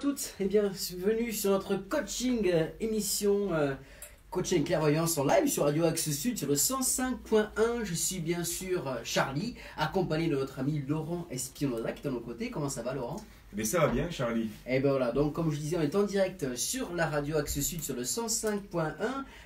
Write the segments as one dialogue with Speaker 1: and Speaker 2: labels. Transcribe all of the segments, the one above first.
Speaker 1: toutes et bienvenue sur notre coaching euh, émission euh, Coaching Clairvoyance en live sur Radio Axe Sud sur le 105.1. Je suis bien sûr euh, Charlie, accompagné de notre ami Laurent Espinoza qui est de nos côtés. Comment ça va Laurent?
Speaker 2: Mais ça va bien Charlie.
Speaker 1: Et ben voilà, donc comme je disais, on est en direct sur la Radio Axe Sud sur le 105.1,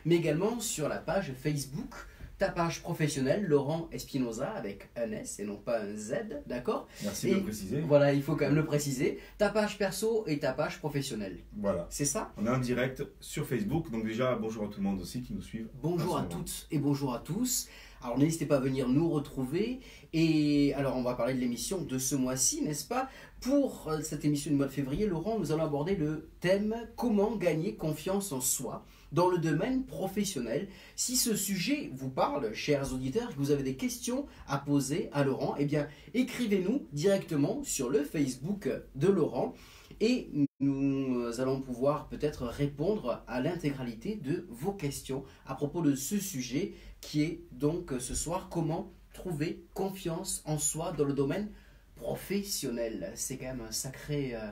Speaker 1: mais également sur la page Facebook ta page professionnelle, Laurent Espinoza, avec un S et non pas un Z, d'accord
Speaker 2: Merci
Speaker 1: Et
Speaker 2: de le préciser.
Speaker 1: Voilà, il faut quand même le préciser. Ta page perso et ta page professionnelle.
Speaker 2: Voilà.
Speaker 1: C'est ça
Speaker 2: On est en direct sur Facebook, donc déjà bonjour à tout le monde aussi qui nous suivent.
Speaker 1: Bonjour à toutes et bonjour à tous. Alors n'hésitez pas à venir nous retrouver. Et alors on va parler de l'émission de ce mois-ci, n'est-ce pas? Pour euh, cette émission du mois de février, Laurent, nous allons aborder le thème Comment gagner confiance en soi dans le domaine professionnel. Si ce sujet vous parle, chers auditeurs, que vous avez des questions à poser à Laurent, eh bien écrivez-nous directement sur le Facebook de Laurent. Et nous allons pouvoir peut-être répondre à l'intégralité de vos questions à propos de ce sujet qui est donc ce soir comment trouver confiance en soi dans le domaine professionnel. C'est quand même un sacré, euh,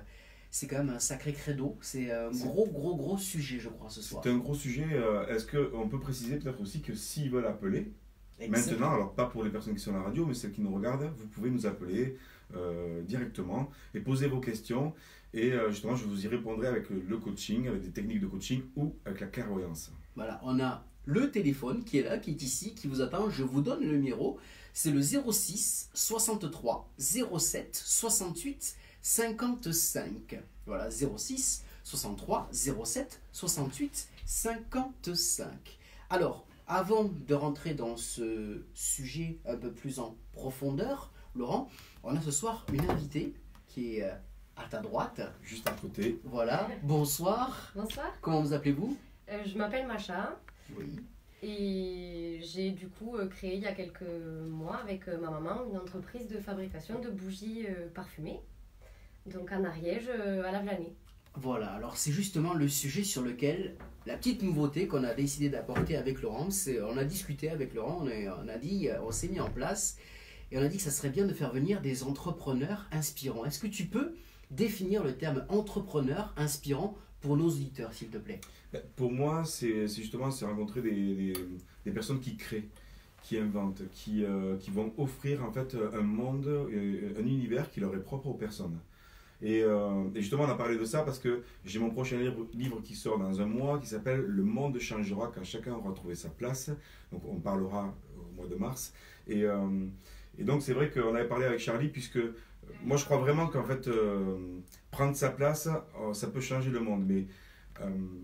Speaker 1: c'est quand même un sacré credo. C'est un gros, gros, gros sujet, je crois, ce soir.
Speaker 2: C'est un gros sujet. euh, Est-ce qu'on peut préciser peut-être aussi que s'ils veulent appeler,
Speaker 1: Exact.
Speaker 2: maintenant, alors pas pour les personnes qui sont à la radio, mais celles qui nous regardent, vous pouvez nous appeler euh, directement et poser vos questions. Et euh, justement, je vous y répondrai avec le coaching, avec des techniques de coaching ou avec la clairvoyance.
Speaker 1: Voilà, on a le téléphone qui est là, qui est ici, qui vous attend. Je vous donne le numéro. C'est le 06 63 07 68 55. Voilà, 06 63 07 68 55. Alors, avant de rentrer dans ce sujet un peu plus en profondeur, Laurent, on a ce soir une invitée qui est euh, à ta droite.
Speaker 2: Juste à côté.
Speaker 1: Voilà, bonsoir.
Speaker 3: Bonsoir,
Speaker 1: Comment vous appelez-vous?
Speaker 3: Euh, je m'appelle Macha
Speaker 1: Oui.
Speaker 3: et j'ai du coup euh, créé il y a quelques mois avec euh, ma maman une entreprise de fabrication de bougies euh, parfumées. Donc en Ariège, euh, à la Vlanée.
Speaker 1: Voilà, alors c'est justement le sujet sur lequel la petite nouveauté qu'on a décidé d'apporter avec Laurent, c'est on a discuté avec Laurent, on a, on a dit, on s'est mis en place et on a dit que ça serait bien de faire venir des entrepreneurs inspirants. Est-ce que tu peux définir le terme entrepreneur inspirant pour nos auditeurs, s'il te plaît?
Speaker 2: Ben, Pour moi, c'est justement c'est rencontrer des, des, des personnes qui créent, qui inventent, qui, euh, qui vont offrir en fait un monde, un univers qui leur est propre aux personnes. Et, euh, et justement, on a parlé de ça parce que j'ai mon prochain livre, qui sort dans un mois qui s'appelle Le monde changera quand chacun aura trouvé sa place. Donc, on parlera au mois de mars. Et, euh, donc, c'est vrai qu'on avait parlé avec Charlie puisque euh, moi, je crois vraiment qu'en fait, prendre sa place, ça peut changer le monde. Mais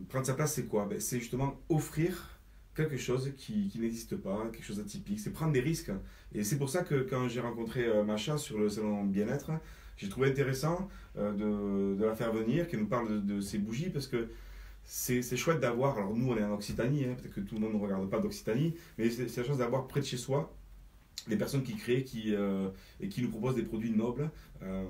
Speaker 2: prendre sa place, c'est quoi? Ben, C'est justement offrir quelque chose qui, qui n'existe pas, quelque chose d'atypique. C'est prendre des risques. Et c'est pour ça que quand j'ai rencontré Macha sur le salon bien-être, j'ai trouvé intéressant euh, de, de la faire venir, qu'elle nous parle de, ses bougies, parce que c'est chouette d'avoir, alors nous on est en Occitanie, hein, peut-être que tout le monde ne regarde pas d'Occitanie, mais c'est la chance d'avoir près de chez soi des personnes qui créent qui, euh, et qui nous proposent des produits nobles euh,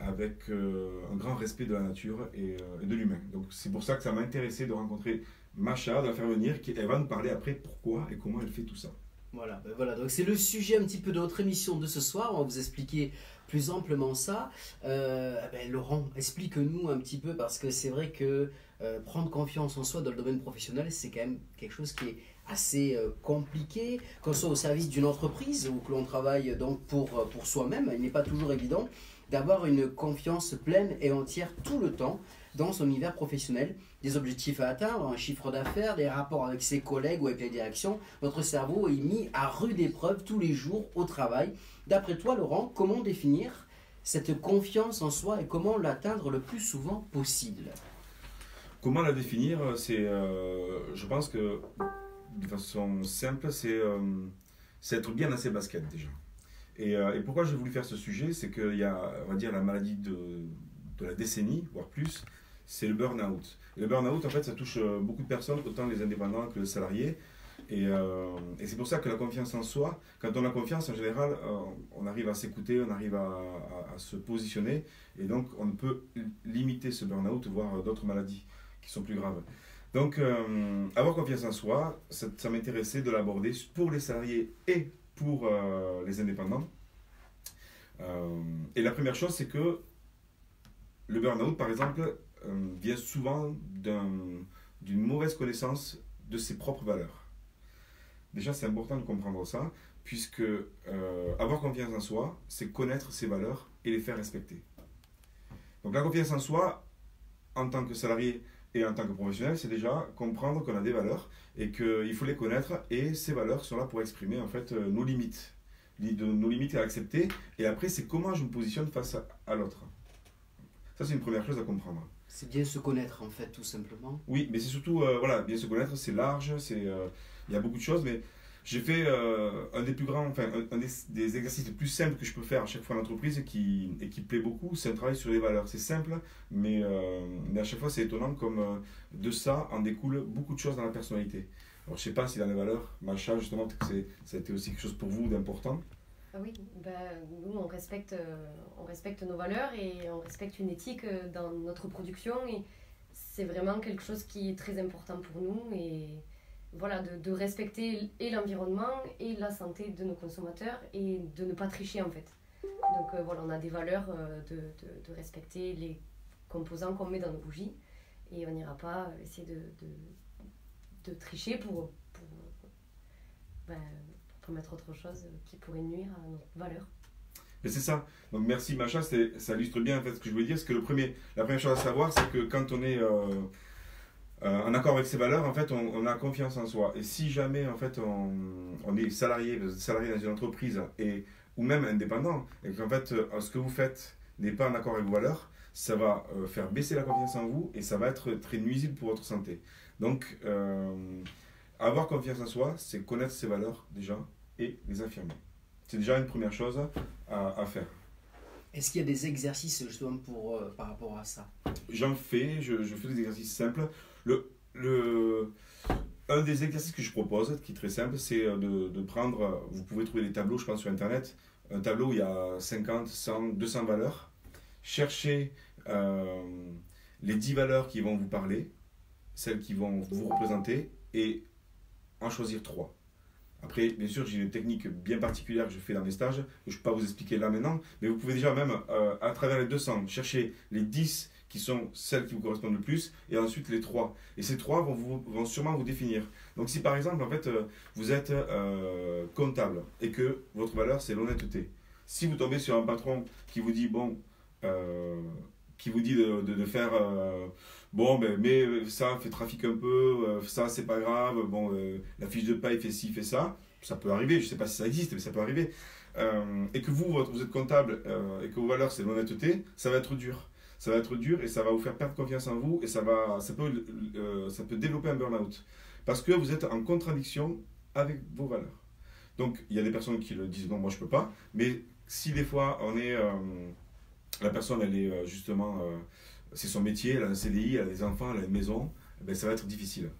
Speaker 2: avec un grand respect de la nature et, et de l'humain. Donc c'est pour ça que ça m'a intéressé de rencontrer Macha, de la faire venir, qui, elle va nous parler après pourquoi et comment elle fait tout ça.
Speaker 1: Voilà, ben voilà, donc c'est le sujet un petit peu de notre émission de ce soir. On va vous expliquer plus amplement ça. Euh, ben, Laurent, explique-nous un petit peu parce que c'est vrai que euh, prendre confiance en soi dans le domaine professionnel, c'est quand même quelque chose qui est assez euh, compliqué, qu'on soit au service d'une entreprise ou que l'on travaille donc pour, pour soi-même. Il n'est pas toujours évident d'avoir une confiance pleine et entière tout le temps dans son univers professionnel, des objectifs à atteindre, un chiffre d'affaires, des rapports avec ses collègues ou avec les directions. Notre cerveau est mis à rude épreuve tous les jours au travail. D'après toi, Laurent, comment définir cette confiance en soi et comment l'atteindre le plus souvent possible?
Speaker 2: Comment la définir? C'est, euh, je pense que de façon simple, c'est euh, être bien dans ses baskets déjà. Et, euh, et pourquoi j'ai voulu faire ce sujet, c'est qu'il y a, on va dire, la maladie de, de la décennie, voire plus, c'est le burn-out. Le burn-out, en fait, ça touche euh, beaucoup de personnes, autant les indépendants que les salariés. Et, euh, et c'est pour ça que la confiance en soi, quand on a confiance, en général, euh, on arrive à s'écouter, on arrive à, à- se positionner, et donc on peut limiter ce burn-out, voire d'autres maladies qui sont plus graves. Donc, avoir confiance en soi, ça, ça m'intéressait de l'aborder pour les salariés et pour les indépendants. Et la première chose, c'est que le burn-out, par exemple, vient souvent d'une mauvaise connaissance de ses propres valeurs. Déjà, c'est important de comprendre ça, puisque euh, avoir confiance en soi, c'est connaître ses valeurs et les faire respecter. Donc la confiance en soi, en tant que salarié et en tant que professionnel, c'est déjà comprendre qu'on a des valeurs et qu'il faut les connaître et ces valeurs sont là pour exprimer en fait euh, nos limites, nos limites à accepter et après c'est comment je me positionne face à, l'autre. Ça c'est une première chose à comprendre.
Speaker 1: C'est bien se connaître en fait tout simplement.
Speaker 2: Oui, mais c'est surtout euh, voilà bien se connaître, c'est large, euh, il y a beaucoup de choses, mais j'ai fait euh, un des plus grands, enfin, un, des, exercices les plus simples que je peux faire à chaque fois en entreprise et qui, et qui plaît beaucoup, c'est un travail sur les valeurs. C'est simple, mais, mais à chaque fois c'est étonnant comme de ça en découle beaucoup de choses dans la personnalité. Alors je sais pas si dans les valeurs, Macha, justement, que ça a été aussi quelque chose pour vous d'important.
Speaker 3: Ah oui, ben, nous on respecte, on respecte nos valeurs et on respecte une éthique dans notre production et c'est vraiment quelque chose qui est très important pour nous et voilà, de, respecter et l'environnement et la santé de nos consommateurs et de ne pas tricher en fait. Donc euh, voilà, on a des valeurs euh, de, de, respecter les composants qu'on met dans nos bougies et on n'ira pas essayer de, de, tricher pour, pour, ben, pour mettre autre chose qui pourrait nuire à nos valeurs.
Speaker 2: Mais c'est ça. Donc merci Macha, ça illustre bien en fait ce que je voulais dire. Parce que le premier, la première chose à savoir, c'est que quand on est euh, euh, en accord avec ces valeurs, en fait, on, a confiance en soi. Et si jamais, en fait, on, est salarié, salarié dans une entreprise et, ou même indépendant, et qu'en fait, euh, ce que vous faites n'est pas en accord avec vos valeurs, ça va euh, faire baisser la confiance en vous et ça va être très nuisible pour votre santé. Donc, avoir confiance en soi, c'est connaître ses valeurs déjà et les affirmer. C'est déjà une première chose à, faire.
Speaker 1: Est-ce qu'il y a des exercices justement pour, par rapport à ça?
Speaker 2: J'en fais, je, je, fais des exercices simples. Le, le, un des exercices que je propose, qui est très simple, c'est euh, de, de, prendre, vous pouvez trouver des tableaux, je pense, sur Internet, un tableau où il y a 50, 100, 200 valeurs. Cherchez euh, les 10 valeurs qui vont vous parler, celles qui vont vous représenter, et choisir 3. Après, bien sûr, j'ai une technique bien particulière que je fais dans mes stages, que je ne peux pas vous expliquer là maintenant, mais vous pouvez déjà même, euh, à travers les 200, chercher les 10 qui sont celles qui vous correspondent le plus, et ensuite les trois. Et ces trois vont, vous, vont sûrement vous définir. Donc si par exemple, en fait, euh, vous êtes euh, comptable et que votre valeur, c'est l'honnêteté. Si vous tombez sur un patron qui vous dit, bon, qui vous dit de, de, faire, bon, ben, mais ça, fait trafic un peu, ça, c'est pas grave, bon, la fiche de paye fait ci, fait ça, ça peut arriver, je sais pas si ça existe, mais ça peut arriver. et que vous, vous êtes comptable et que vos valeurs, c'est l'honnêteté, ça va être dur ça va être dur et ça va vous faire perdre confiance en vous et ça, va, ça, peut, euh, ça peut développer un burn-out. Parce que vous êtes en contradiction avec vos valeurs. Donc il y a des personnes qui le disent non, moi je peux pas, mais si des fois on est. Euh, la personne, elle est euh, justement. c'est son métier, elle a un CDI, elle a des enfants, elle a une maison, eh ben, ça va être difficile.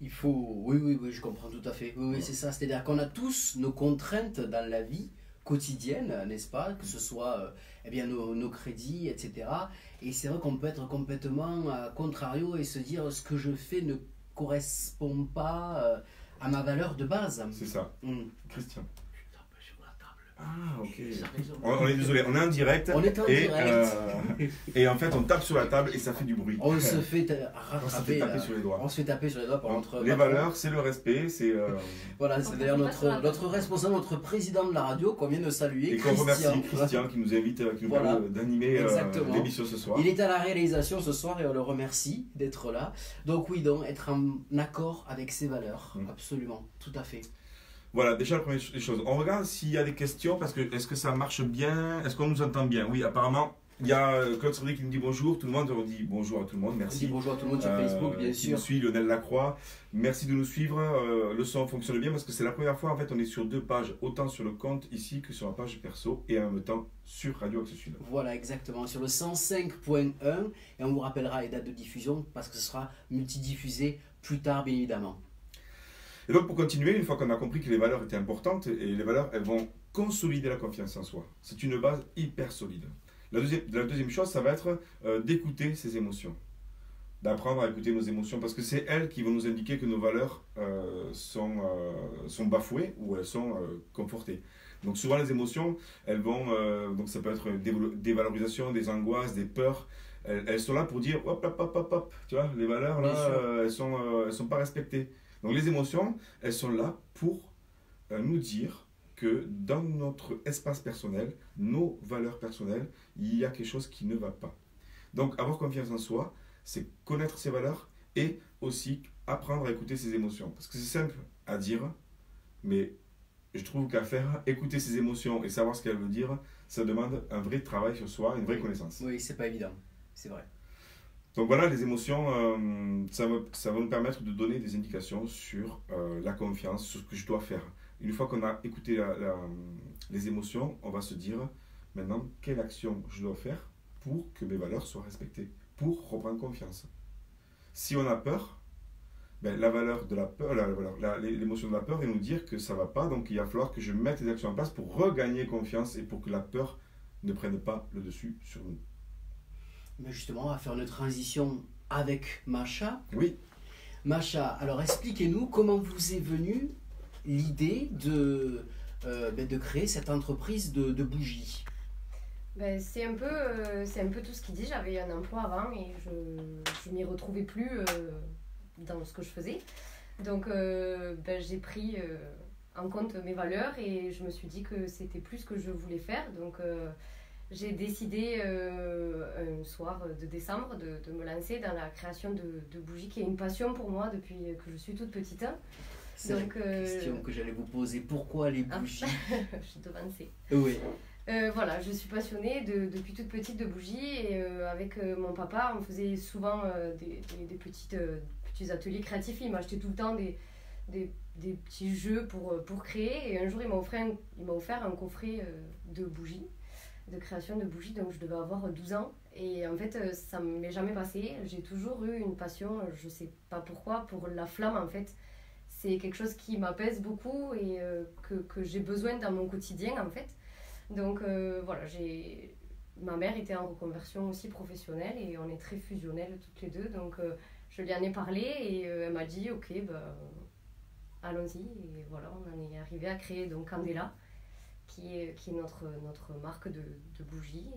Speaker 1: Il faut. Oui, oui, oui, je comprends tout à fait. Oui, oui c'est ça. C'est-à-dire qu'on a tous nos contraintes dans la vie quotidienne, n'est-ce pas? Que ce soit euh, eh bien, nos, nos, crédits, etc. Et c'est vrai qu'on peut être complètement euh, contrario et se dire ce que je fais ne correspond pas euh, à ma valeur de base.
Speaker 2: C'est ça. Mmh. Christian. Ah, ok. On, est désolé, on est en direct.
Speaker 1: On est en
Speaker 2: et,
Speaker 1: direct.
Speaker 2: Euh, et en fait, on tape sur la table et ça fait du bruit.
Speaker 1: On se fait rattraper.
Speaker 2: On se fait taper sur les doigts.
Speaker 1: On se fait taper sur les doigts par notre.
Speaker 2: Les valeurs, c'est le respect. c'est euh,
Speaker 1: Voilà, c'est d'ailleurs notre, notre responsable, notre président de la radio qu'on vient de saluer.
Speaker 2: Et qu'on remercie Christian qui nous invite, qui nous permet d'animer euh, l'émission ce soir.
Speaker 1: Il est à la réalisation ce soir et on le remercie d'être là. Donc, oui, donc être en accord avec ses valeurs. Mm. Absolument, tout à fait.
Speaker 2: Voilà, déjà la première chose. On regarde s'il y a des questions, parce que est-ce que ça marche bien? Est-ce qu'on nous entend bien? Oui, apparemment, il y a euh, Claude Cédric qui nous dit bonjour. Tout le monde on dit bonjour à tout le monde. Merci.
Speaker 1: bonjour à tout le monde sur Facebook, bien sûr.
Speaker 2: Nous suit, Lionel Lacroix. Merci de nous suivre. Euh, le son fonctionne bien parce que c'est la première fois, en fait, on est sur deux pages, autant sur le compte ici que sur la page perso et en même temps sur Radio Axe Sud.
Speaker 1: Voilà, exactement. Sur le 105.1 et on vous rappellera les dates de diffusion parce que ce sera multidiffusé plus tard, bien évidemment.
Speaker 2: Et donc pour continuer, une fois qu'on a compris que les valeurs étaient importantes, et les valeurs, elles vont consolider la confiance en soi. C'est une base hyper solide. La deuxième, la deuxième chose, ça va être euh, d'écouter ses émotions. D'apprendre à écouter nos émotions, parce que c'est elles qui vont nous indiquer que nos valeurs euh, sont, euh, sont bafouées ou elles sont confortées. Donc souvent les émotions, elles vont, donc ça peut être des valorisations, des angoisses, des peurs. Elles, sont là pour dire hop hop hop hop hop, tu vois, les valeurs là, euh, elles sont, euh, elles sont pas respectées. Donc les émotions, elles sont là pour nous dire que dans notre espace personnel, nos valeurs personnelles, il y a quelque chose qui ne va pas. Donc avoir confiance en soi, c'est connaître ses valeurs et aussi apprendre à écouter ses émotions. Parce que c'est simple à dire, mais je trouve qu'à faire, écouter ses émotions et savoir ce qu'elles veulent dire, ça demande un vrai travail sur soi, une vraie connaissance.
Speaker 1: Oui, c'est pas évident, c'est vrai.
Speaker 2: Donc voilà, les émotions, euh, ça, va, ça, va, nous permettre de donner des indications sur euh, la confiance, sur ce que je dois faire. Une fois qu'on a écouté les émotions, on va se dire maintenant quelle action je dois faire pour que mes valeurs soient respectées, pour reprendre confiance. Si on a peur, ben, la valeur de la peur, l'émotion de la peur, et nous dire que ça va pas, donc il va falloir que je mette des actions en place pour regagner confiance et pour que la peur ne prenne pas le dessus sur nous.
Speaker 1: Mais justement, on va faire une transition avec Macha.
Speaker 2: Oui.
Speaker 1: Macha, alors expliquez-nous comment vous est venue l'idée de, euh, ben, de créer cette entreprise de, de bougies.
Speaker 3: Ben, c'est un, peu, euh, c'est un peu tout ce qu'il dit. J'avais un emploi avant et je ne m'y retrouvais plus. Euh, dans ce que je faisais. Donc euh, ben, j'ai pris euh, en compte mes valeurs et je me suis dit que c'était plus ce que je voulais faire. Donc euh, j'ai décidé un soir de décembre de, de, me lancer dans la création de, de, bougies, qui est une passion pour moi depuis que je suis toute petite.
Speaker 1: C'est une question que j'allais vous poser. Pourquoi les ah, bougies?
Speaker 3: Je suis devancée.
Speaker 1: Oui.
Speaker 3: voilà, je suis passionnée de, depuis toute petite de bougies et avec mon papa, on faisait souvent des, des, des, petites ateliers créatifs. Il m'a acheté tout le temps des, des, des, petits jeux pour, euh, pour créer. Et un jour, il m'a offert, un, il m'a offert un coffret euh, de bougies, de création de bougies. Donc, je devais avoir 12 ans. Et en fait, euh, ça ne m'est jamais passé. J'ai toujours eu une passion, je ne sais pas pourquoi, pour la flamme en fait. C'est quelque chose qui m'apaise beaucoup et que, que j'ai besoin dans mon quotidien en fait. Donc voilà, j'ai ma mère était en reconversion aussi professionnelle et on est très fusionnelles toutes les deux. Donc je lui en ai parlé et euh, elle m'a dit ok, bah, allons-y. Et voilà, on en est arrivé à créer donc Candela, qui est, qui est notre, notre marque de, de bougies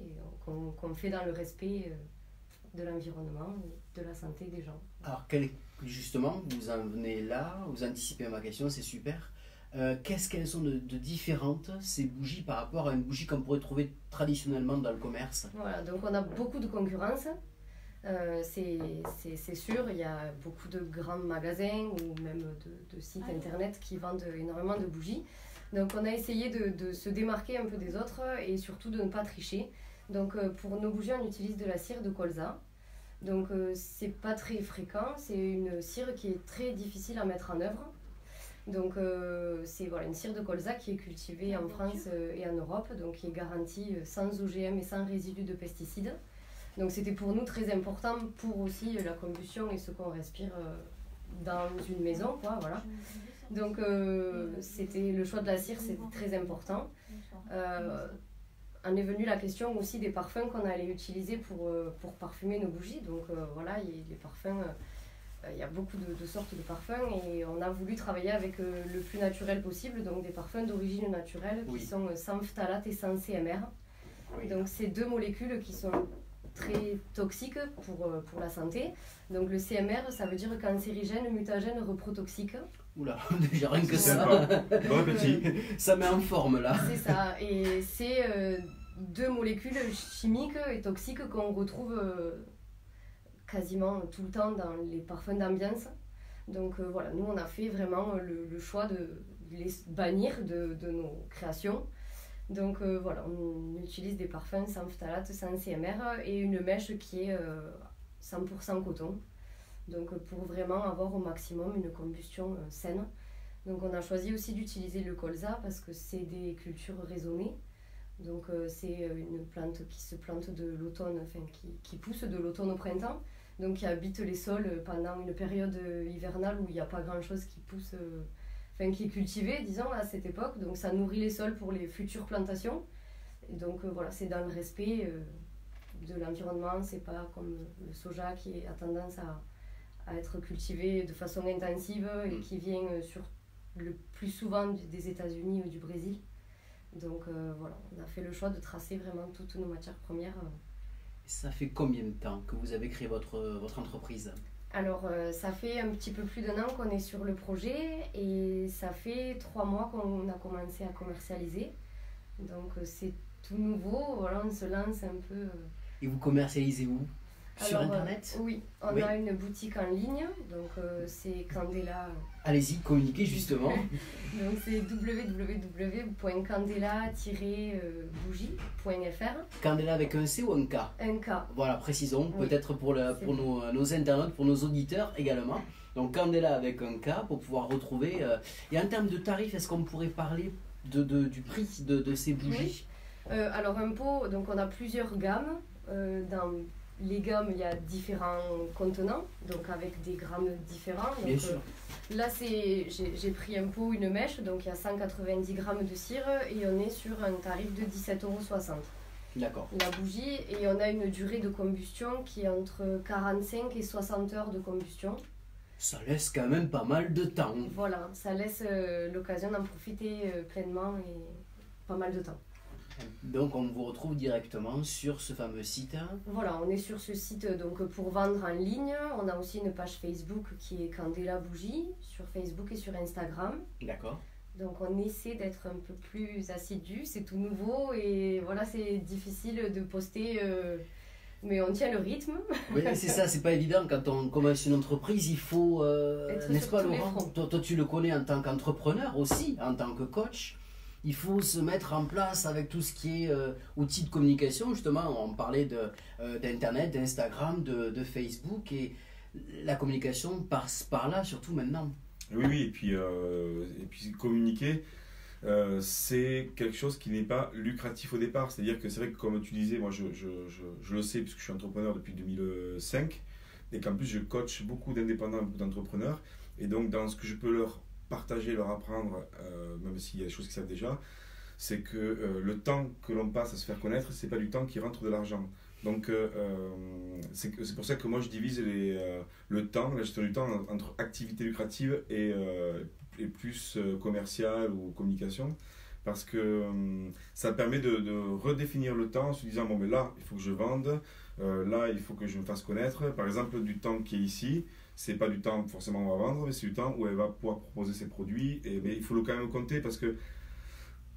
Speaker 3: qu'on fait dans le respect euh, de l'environnement et de la santé des gens.
Speaker 1: Alors, quel, justement, vous en venez là, vous anticipez ma question, c'est super. Euh, qu'est-ce qu'elles sont de, de, différentes, ces bougies, par rapport à une bougie qu'on pourrait trouver traditionnellement dans le commerce?
Speaker 3: Voilà, donc on a beaucoup de concurrence. Euh, c'est sûr, il y a beaucoup de grands magasins ou même de, de, sites internet qui vendent énormément de bougies. Donc on a essayé de, de, se démarquer un peu des autres et surtout de ne pas tricher. Donc euh, pour nos bougies, on utilise de la cire de colza. Donc euh, c'est pas très fréquent, c'est une cire qui est très difficile à mettre en œuvre. Donc c'est voilà, une cire de colza qui est cultivée en France et en Europe, donc qui est garantie sans OGM et sans résidus de pesticides. Donc c'était pour nous très important pour aussi la combustion et ce qu'on respire euh, dans une maison, quoi, voilà. Donc euh, c'était le choix de la cire, c'était très important. Euh, en est venue la question aussi des parfums qu'on allait utiliser pour, pour parfumer nos bougies. Donc voilà, les parfums, il y a beaucoup de, sortes de parfums et on a voulu travailler avec le plus naturel possible, donc des parfums d'origine naturelle qui sont sans phtalate et sans CMR. Donc ces deux molécules qui sont très toxique pour, euh, pour la santé. Donc le CMR, ça veut dire cancérigène, mutagène, reprotoxique.
Speaker 1: Oula, déjà rien que ça.
Speaker 2: Bon appétit.
Speaker 1: ça met en forme là.
Speaker 3: C'est ça. Et c'est euh, deux molécules chimiques et toxiques qu'on retrouve euh, quasiment tout le temps dans les parfums d'ambiance. Donc voilà, nous on a fait vraiment le, le choix de les bannir de, de nos créations donc euh, voilà, on utilise des parfums sans phtalate, sans CMR et une mèche qui est 100% euh, coton. Donc pour vraiment avoir au maximum une combustion euh, saine. Donc on a choisi aussi d'utiliser le colza parce que c'est des cultures raisonnées. Donc c'est une plante qui se plante de l'automne, enfin qui, qui, pousse de l'automne au printemps. Donc qui habite les sols pendant une période hivernale où il n'y a pas grand-chose qui pousse enfin, qui est cultivé, disons, à cette époque. Donc ça nourrit les sols pour les futures plantations. Et donc euh, voilà, c'est dans le respect euh, de l'environnement, c'est pas comme le soja qui a tendance à, à, être cultivé de façon intensive et mm. qui vient euh, sur le plus souvent des États-Unis ou du Brésil. Donc voilà, on a fait le choix de tracer vraiment toutes nos matières premières.
Speaker 1: Ça fait combien de temps que vous avez créé votre, votre entreprise?
Speaker 3: Alors, ça fait un petit peu plus d'un an qu'on est sur le projet et ça fait trois mois qu'on a commencé à commercialiser. Donc, c'est tout nouveau. Voilà, on se lance un peu.
Speaker 1: Et vous commercialisez où? Sur
Speaker 3: euh,
Speaker 1: Internet
Speaker 3: Oui, on a une boutique en ligne, donc euh, c'est Candela.
Speaker 1: Allez-y, communiquez justement.
Speaker 3: donc c'est www.candela-bougie.fr.
Speaker 1: Candela avec un C ou un K
Speaker 3: Un K.
Speaker 1: Voilà, précisons, peut-être pour, le, pour nos, nos, internautes, pour nos auditeurs également. Donc Candela avec un K pour pouvoir retrouver. Euh, et en termes de tarifs, est-ce qu'on pourrait parler de, de, du prix de, de ces bougies?
Speaker 3: Alors un pot, donc on a plusieurs gammes. dans les gammes, il y a différents contenants, donc avec des grammes différents.
Speaker 1: Bien sûr.
Speaker 3: Euh, là, j'ai pris un pot, une mèche, donc il y a 190 grammes de cire et on est sur un tarif de 17,60 euros.
Speaker 1: D'accord.
Speaker 3: La bougie, et on a une durée de combustion qui est entre 45 et 60 heures de combustion.
Speaker 1: Ça laisse quand même pas mal de temps.
Speaker 3: Voilà, ça laisse euh, l'occasion d'en profiter euh, pleinement et pas mal de temps.
Speaker 1: Donc on vous retrouve directement sur ce fameux site.
Speaker 3: Voilà, on est sur ce site donc pour vendre en ligne. On a aussi une page Facebook qui est Candela Bougie sur Facebook et sur Instagram.
Speaker 1: D'accord.
Speaker 3: Donc on essaie d'être un peu plus assidu, c'est tout nouveau et voilà, c'est difficile de poster euh, mais on tient le rythme.
Speaker 1: Oui, c'est ça, c'est pas évident quand on commence une entreprise, il faut
Speaker 3: euh, n'est-ce pas Laurent?
Speaker 1: toi, toi, tu le connais en tant qu'entrepreneur aussi, en tant que coach il faut se mettre en place avec tout ce qui est euh, outils de communication. Justement, on parlait euh, d'Internet, d'Instagram, de, Facebook, et la communication passe par là, surtout maintenant.
Speaker 2: Oui, oui, et puis, euh, et puis communiquer, c'est quelque chose qui n'est pas lucratif au départ. C'est-à-dire que c'est vrai que, comme tu disais, moi je, je, je, le sais puisque je suis entrepreneur depuis 2005, et qu'en plus je coach beaucoup d'indépendants, beaucoup d'entrepreneurs, et donc dans ce que je peux leur partager, leur apprendre, euh, même s'il y a des choses qu'ils savent déjà, c'est que euh, le temps que l'on passe à se faire connaître, c'est pas du temps qui rentre de l'argent. Donc euh, c'est pour ça que moi je divise les, le temps, la gestion du temps entre activité lucrative et, et plus commerciale ou communication. Parce que ça permet de, de, redéfinir le temps en se disant, bon mais là, il faut que je vende, là, il faut que je me fasse connaître. Par exemple, du temps qui est ici, c'est pas du temps forcément à vendre, mais c'est du temps où elle va pouvoir proposer ses produits. Et, mais il faut le quand même compter parce que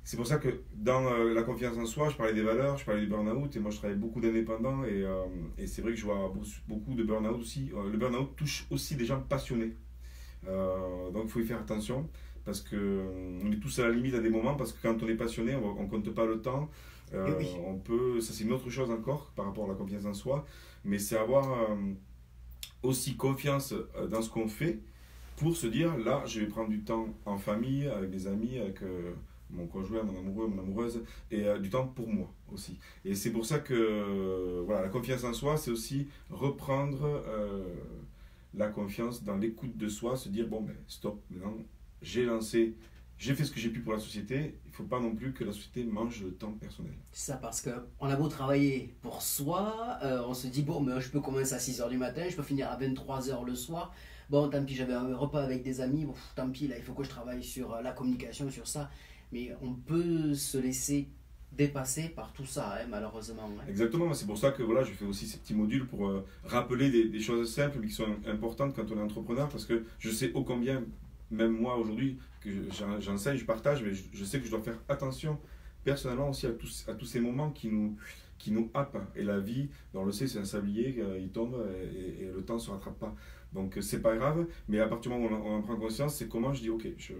Speaker 2: c'est pour ça que dans euh, la confiance en soi, je parlais des valeurs, je parlais du burn-out, et moi je travaille beaucoup d'indépendants, et, euh, et c'est vrai que je vois beaucoup de burn-out aussi. Euh, le burn-out touche aussi des gens passionnés. donc il faut y faire attention, parce qu'on est tous à la limite à des moments, parce que quand on est passionné, on ne compte pas le temps. On peut, ça c'est une autre chose encore par rapport à la confiance en soi, mais c'est avoir aussi confiance euh, dans ce qu'on fait pour se dire là, je vais prendre du temps en famille, avec des amis, avec euh, mon conjoint, mon amoureux, mon amoureuse, et euh, du temps pour moi aussi. Et c'est pour ça que voilà, la confiance en soi, c'est aussi reprendre la confiance dans l'écoute de soi, se dire bon, ben stop, maintenant j'ai lancé j'ai fait ce que j'ai pu pour la société, il ne faut pas non plus que la société mange le temps personnel.
Speaker 1: C'est ça, parce qu'on a beau travailler pour soi, euh, on se dit, bon, mais je peux commencer à 6h du matin, je peux finir à 23h le soir. Bon, tant pis, j'avais un repas avec des amis, bon, tant pis, là, il faut que je travaille sur euh, la communication, sur ça. Mais on peut se laisser dépasser par tout ça, hein, malheureusement.
Speaker 2: Exactement, c'est pour ça que voilà, je fais aussi ces petits modules pour euh, rappeler des, des, choses simples mais qui sont importantes quand on est entrepreneur, parce que je sais ô combien même moi aujourd'hui, que j'enseigne, je partage, mais je, sais que je dois faire attention personnellement aussi à tous, ces moments qui nous, qui nous happent. Et la vie, on le sait, c'est un sablier, euh, il tombe et, le temps ne se rattrape pas. Donc c'est pas grave, mais à partir du moment où on, en prend conscience, c'est comment je dis ok, je,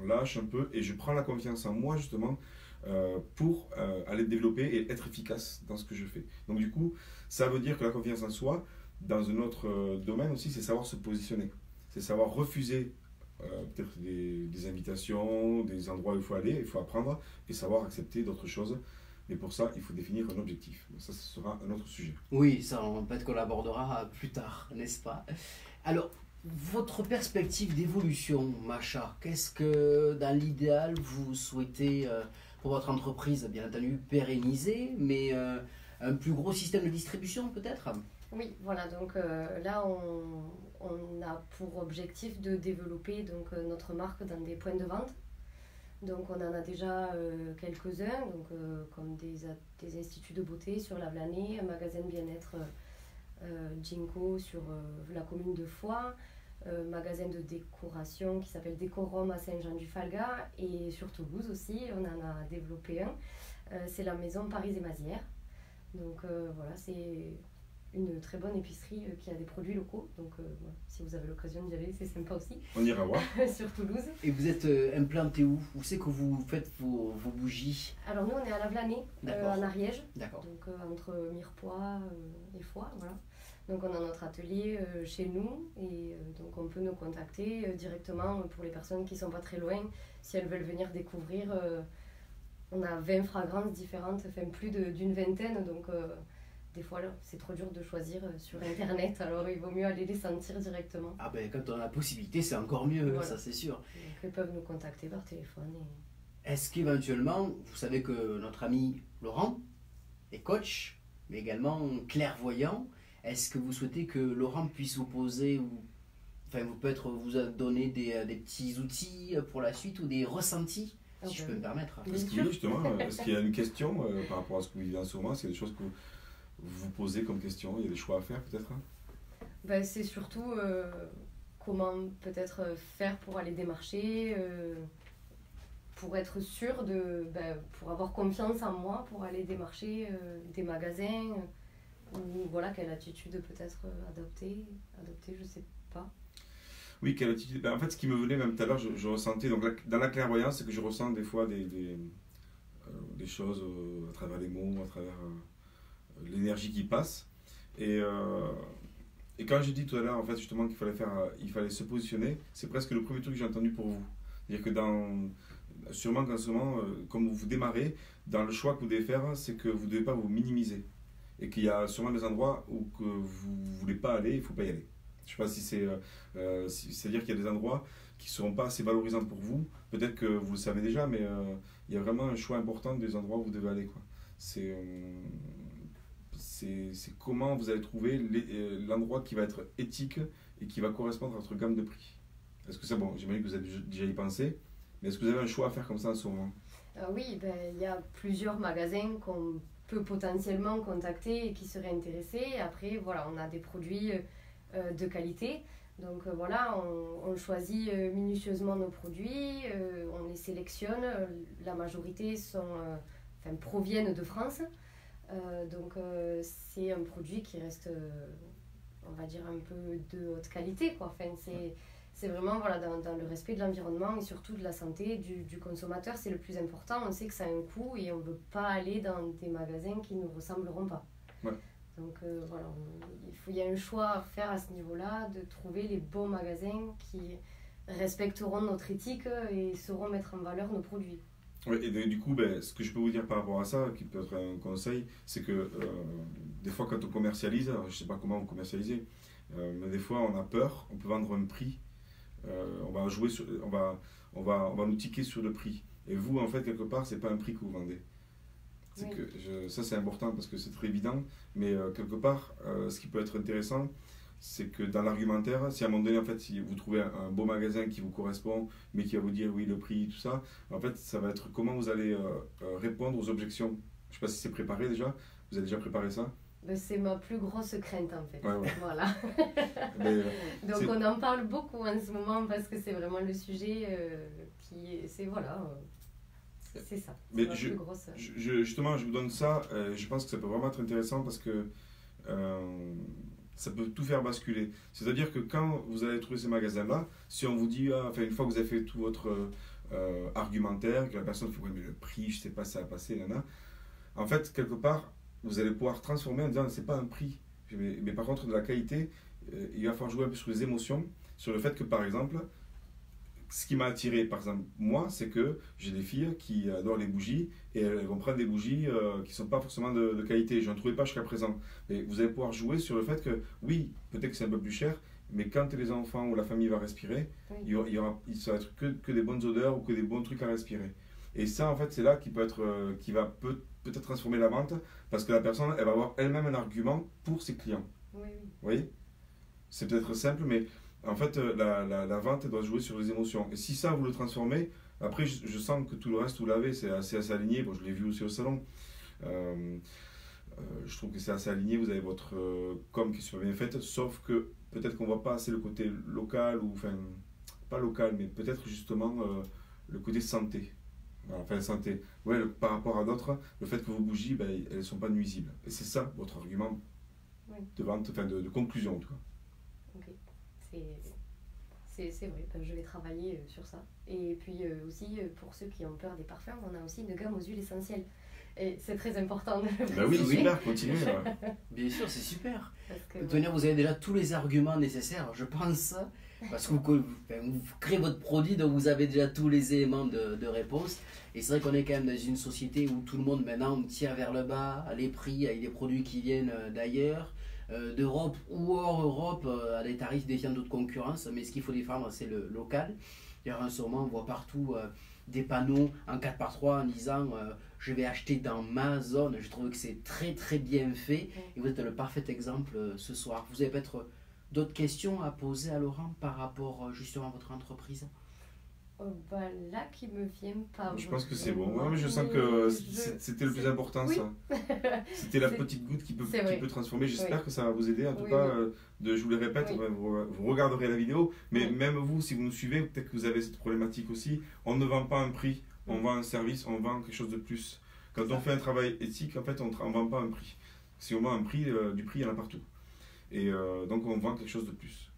Speaker 2: on lâche un peu et je prends la confiance en moi justement euh, pour euh, aller développer et être efficace dans ce que je fais. Donc du coup, ça veut dire que la confiance en soi, dans un autre domaine aussi, c'est savoir se positionner. C'est savoir refuser euh, peut-être des, invitations, des endroits où il faut aller, il faut apprendre et savoir accepter d'autres choses. Mais pour ça, il faut définir un objectif. Ça, ce sera un autre sujet.
Speaker 1: Oui, ça, peut-être qu'on l'abordera plus tard, n'est-ce pas? Alors, votre perspective d'évolution, Macha, qu'est-ce que, dans l'idéal, vous souhaitez euh, pour votre entreprise Bien entendu, pérenniser, mais euh, un plus gros système de distribution, peut-être?
Speaker 3: Oui, voilà, donc là, on, on a pour objectif de développer donc, euh, notre marque dans des points de vente. Donc on en a déjà euh, quelques-uns, euh, comme des, instituts de beauté sur la Vlanée, un magasin bien-être euh, Jinko sur la commune de Foix, un magasin de décoration qui s'appelle Décorum à Saint-Jean-du-Falga et sur Toulouse aussi, on en a développé un. C'est la maison Paris et Mazières. Donc voilà, une très bonne épicerie euh, qui a des produits locaux. Donc euh, voilà, si vous avez l'occasion d'y aller, c'est sympa aussi
Speaker 2: On ira voir.
Speaker 3: sur Toulouse.
Speaker 1: Et vous êtes euh, implanté où? Où c'est que vous faites vos, vos bougies?
Speaker 3: Alors nous, on est à la Vlanée, euh, en Ariège,
Speaker 1: D'accord.
Speaker 3: donc euh, entre Mirepoix euh, et Foix, voilà. Donc on a notre atelier euh, chez nous et euh, donc on peut nous contacter euh, directement pour les personnes qui sont pas très loin si elles veulent venir découvrir. euh, on a 20 fragrances différentes, enfin plus de- d'une vingtaine, donc euh, des fois là, c'est trop dur de choisir euh, sur internet, alors il vaut mieux aller les sentir directement.
Speaker 1: Ah ben quand on a la possibilité, c'est encore mieux,
Speaker 3: Voilà.
Speaker 1: ça c'est sûr.
Speaker 3: Donc ils peuvent nous contacter par téléphone. et-
Speaker 1: Est-ce qu'éventuellement, vous savez que notre ami Laurent est coach, mais également clairvoyant, est-ce que vous souhaitez que Laurent puisse vous poser ou enfin vous peut-être vous donner des, euh, des petits outils pour la suite ou des ressentis,
Speaker 3: Ah
Speaker 1: si je
Speaker 3: ben,
Speaker 1: peux me permettre?
Speaker 3: Bien
Speaker 2: Est-ce qu'il
Speaker 3: sûr.
Speaker 2: justement, euh, est-ce qu'il y a une question euh, par rapport à ce que vous vivez en ce moment C'est des choses que vous vous posez comme question Il y a des choix à faire peut-être hein?
Speaker 3: Ben, c'est surtout euh, comment peut-être euh, faire pour aller démarcher, euh, pour être sûr de, ben, pour avoir confiance en moi, pour aller démarcher euh, des magasins, ou voilà, quelle attitude peut-être adopter, adopter, je sais pas.
Speaker 2: Oui, quelle attitude? Ben, En fait, ce qui me venait même tout à l'heure, je, je ressentais, donc la- dans la clairvoyance, c'est que je ressens des fois des, des, des choses à travers les mots, à travers l'énergie qui passe. Et, euh, et quand j'ai dit tout à l'heure, en fait, justement, qu'il fallait, fallait se positionner, c'est presque le premier truc que j'ai entendu pour vous. C'est-à-dire que dans, sûrement qu'en ce moment, euh, comme vous démarrez, dans le choix que vous devez faire, c'est que vous ne devez pas vous minimiser. Et qu'il y a sûrement des endroits où que vous ne voulez pas aller, il ne faut pas y aller. Je ne sais pas si c'est... euh, C'est-à-dire qu'il y a des endroits qui ne seront pas assez valorisants pour vous. Peut-être que vous le savez déjà, mais il y a vraiment un choix important des endroits où vous devez aller. C'est c'est comment vous allez trouver euh, l'endroit qui va être éthique et qui va correspondre à votre gamme de prix. Est-ce que c'est bon? J'imagine que vous avez déjà y pensé, mais est-ce que vous avez un choix à faire comme ça en ce moment?
Speaker 3: Euh, oui, ben, il y a plusieurs magasins qu'on peut potentiellement contacter et qui seraient intéressés. Après, voilà, on a des produits euh, de qualité. Donc voilà, on, choisit minutieusement nos produits, on les sélectionne. La majorité sont, proviennent de France. Euh, donc euh, c'est un produit qui reste, euh, on va dire, un peu de haute qualité. Quoi. Enfin, c'est, c'est vraiment voilà, dans, dans le respect de l'environnement et surtout de la santé du, du consommateur, c'est le plus important. On sait que ça a un coût et on ne veut pas aller dans des magasins qui ne nous ressembleront pas.
Speaker 2: Ouais.
Speaker 3: Donc euh, voilà, on- il, faut, il y a un choix à faire à ce niveau-là, de trouver les bons magasins qui respecteront notre éthique et sauront mettre en valeur nos produits.
Speaker 2: Ouais, et de- du coup, ben, ce que je peux vous dire par rapport à ça, qui peut être un conseil, c'est que euh, des fois quand on commercialise, alors, je ne sais pas comment vous commercialisez, euh, mais des fois on a peur, on peut vendre un prix, euh, on va jouer sur, on va, on va, on va nous tiquer sur le prix. Et vous, en fait, quelque part, c'est pas un prix que vous vendez. C'est
Speaker 3: Oui.
Speaker 2: que je- ça, c'est important parce que c'est très évident, mais quelque part, ce qui peut être intéressant, c'est que dans l'argumentaire, si à un moment donné, en fait, si vous trouvez un, beau magasin qui vous correspond, mais qui va vous dire oui, le prix, tout ça, en fait, ça va être comment vous allez euh, euh, répondre aux objections. Je sais pas si c'est préparé déjà. Vous avez déjà préparé ça?
Speaker 3: Ben, C'est ma plus grosse crainte en fait.
Speaker 2: Ouais, ouais.
Speaker 3: Voilà.
Speaker 2: Mais, euh,
Speaker 3: Donc on en parle beaucoup en ce moment parce que c'est vraiment le sujet euh, qui est- c'est voilà euh, c'est- ça c'est
Speaker 2: Mais
Speaker 3: ma
Speaker 2: je-
Speaker 3: plus grosse
Speaker 2: je- justement, je vous donne ça. euh, je pense que ça peut vraiment être intéressant parce que ça peut tout faire basculer. C'est-à-dire que quand vous allez trouver ces magasins-là, si on vous dit, ah, enfin, une fois que vous avez fait tout votre euh, argumentaire, que la personne fait, ouais, mais le prix, je sais pas, ça a passé, nana. En fait, quelque part, vous allez pouvoir transformer en disant, c'est pas un prix. Mais, mais par contre, de la qualité, euh, il va falloir jouer un peu sur les émotions, sur le fait que, par exemple, ce qui m'a attiré, par exemple, moi, c'est que j'ai des filles qui adorent les bougies et elles vont prendre des bougies euh, qui ne sont pas forcément de, de qualité. Je n'en trouvais pas jusqu'à présent. Mais vous allez pouvoir jouer sur le fait que, oui, peut-être que c'est un peu plus cher, mais quand les enfants ou la famille va respirer,
Speaker 3: Oui.
Speaker 2: il y aura, il y aura- il être que, que des bonnes odeurs ou que des bons trucs à respirer. Et ça, en fait, c'est là qui peut être, euh, qui va peut, peut-être transformer la vente parce que la personne, elle va avoir elle-même un argument pour ses clients.
Speaker 3: oui, oui.
Speaker 2: Vous voyez? C'est peut-être simple, mais en fait, euh, la, la, la vente elle doit jouer sur les émotions. Et si ça, vous le transformez, Après, je, je sens que tout le reste, vous l'avez, c'est assez, assez aligné. Bon, je l'ai vu aussi au salon. Euh, euh, je trouve que c'est assez aligné. Vous avez votre euh, com qui est super bien faite, sauf que peut-être qu'on voit pas assez le côté local, ou enfin, pas local, mais peut-être justement le côté santé. Enfin, santé. Ouais, le- par rapport à d'autres, le fait que vos bougies, ben, elles ne sont pas nuisibles. Et c'est ça votre argument de vente, enfin de, de conclusion en tout cas.
Speaker 3: C'est, vrai, Ben, je vais travailler euh, sur ça. Et puis euh, aussi, euh, pour ceux qui ont peur des parfums, on a aussi une gamme aux huiles essentielles. Et c'est très important de le
Speaker 2: Bah oui, continuez. ouais.
Speaker 1: Bien sûr, c'est super. De toute vous avez déjà tous les arguments nécessaires, je pense, parce que vous, créez votre produit, donc vous avez déjà tous les éléments de, de réponse. Et c'est vrai qu'on est quand même dans une société où tout le monde maintenant tire vers le bas, les prix avec des produits qui viennent d'ailleurs, d'Europe ou hors Europe, euh, à des tarifs défiant toute concurrence. Mais ce qu'il faut défendre, c'est le local. D'ailleurs, en ce moment, on voit partout euh, des panneaux en 4x3 en disant euh, je vais acheter dans ma zone. Je trouve que c'est très très bien fait. Et vous êtes le parfait exemple euh, ce soir. Vous avez peut-être euh, d'autres questions à poser à Laurent par rapport euh, justement à votre entreprise?
Speaker 3: Oh, bah, là qui me vient pas.
Speaker 2: Je pense que c'est bon. Ouais, mais je sens que c'était le plus important,
Speaker 3: oui.
Speaker 2: ça. C'était la petite goutte qui peut, qui peut transformer. J'espère
Speaker 3: Oui.
Speaker 2: que ça va vous aider. En tout
Speaker 3: Oui,
Speaker 2: cas, euh, de, je vous le répète, vous, vous regarderez la vidéo. Mais même vous, si vous nous suivez, peut-être que vous avez cette problématique aussi. On ne vend pas un prix, on
Speaker 3: Oui.
Speaker 2: vend un service, on vend quelque chose de plus. Quand on fait un travail éthique, en fait, on ne vend pas un prix. Si on vend un prix, euh, du prix, il y en a partout. Et euh, donc, on vend quelque chose de plus.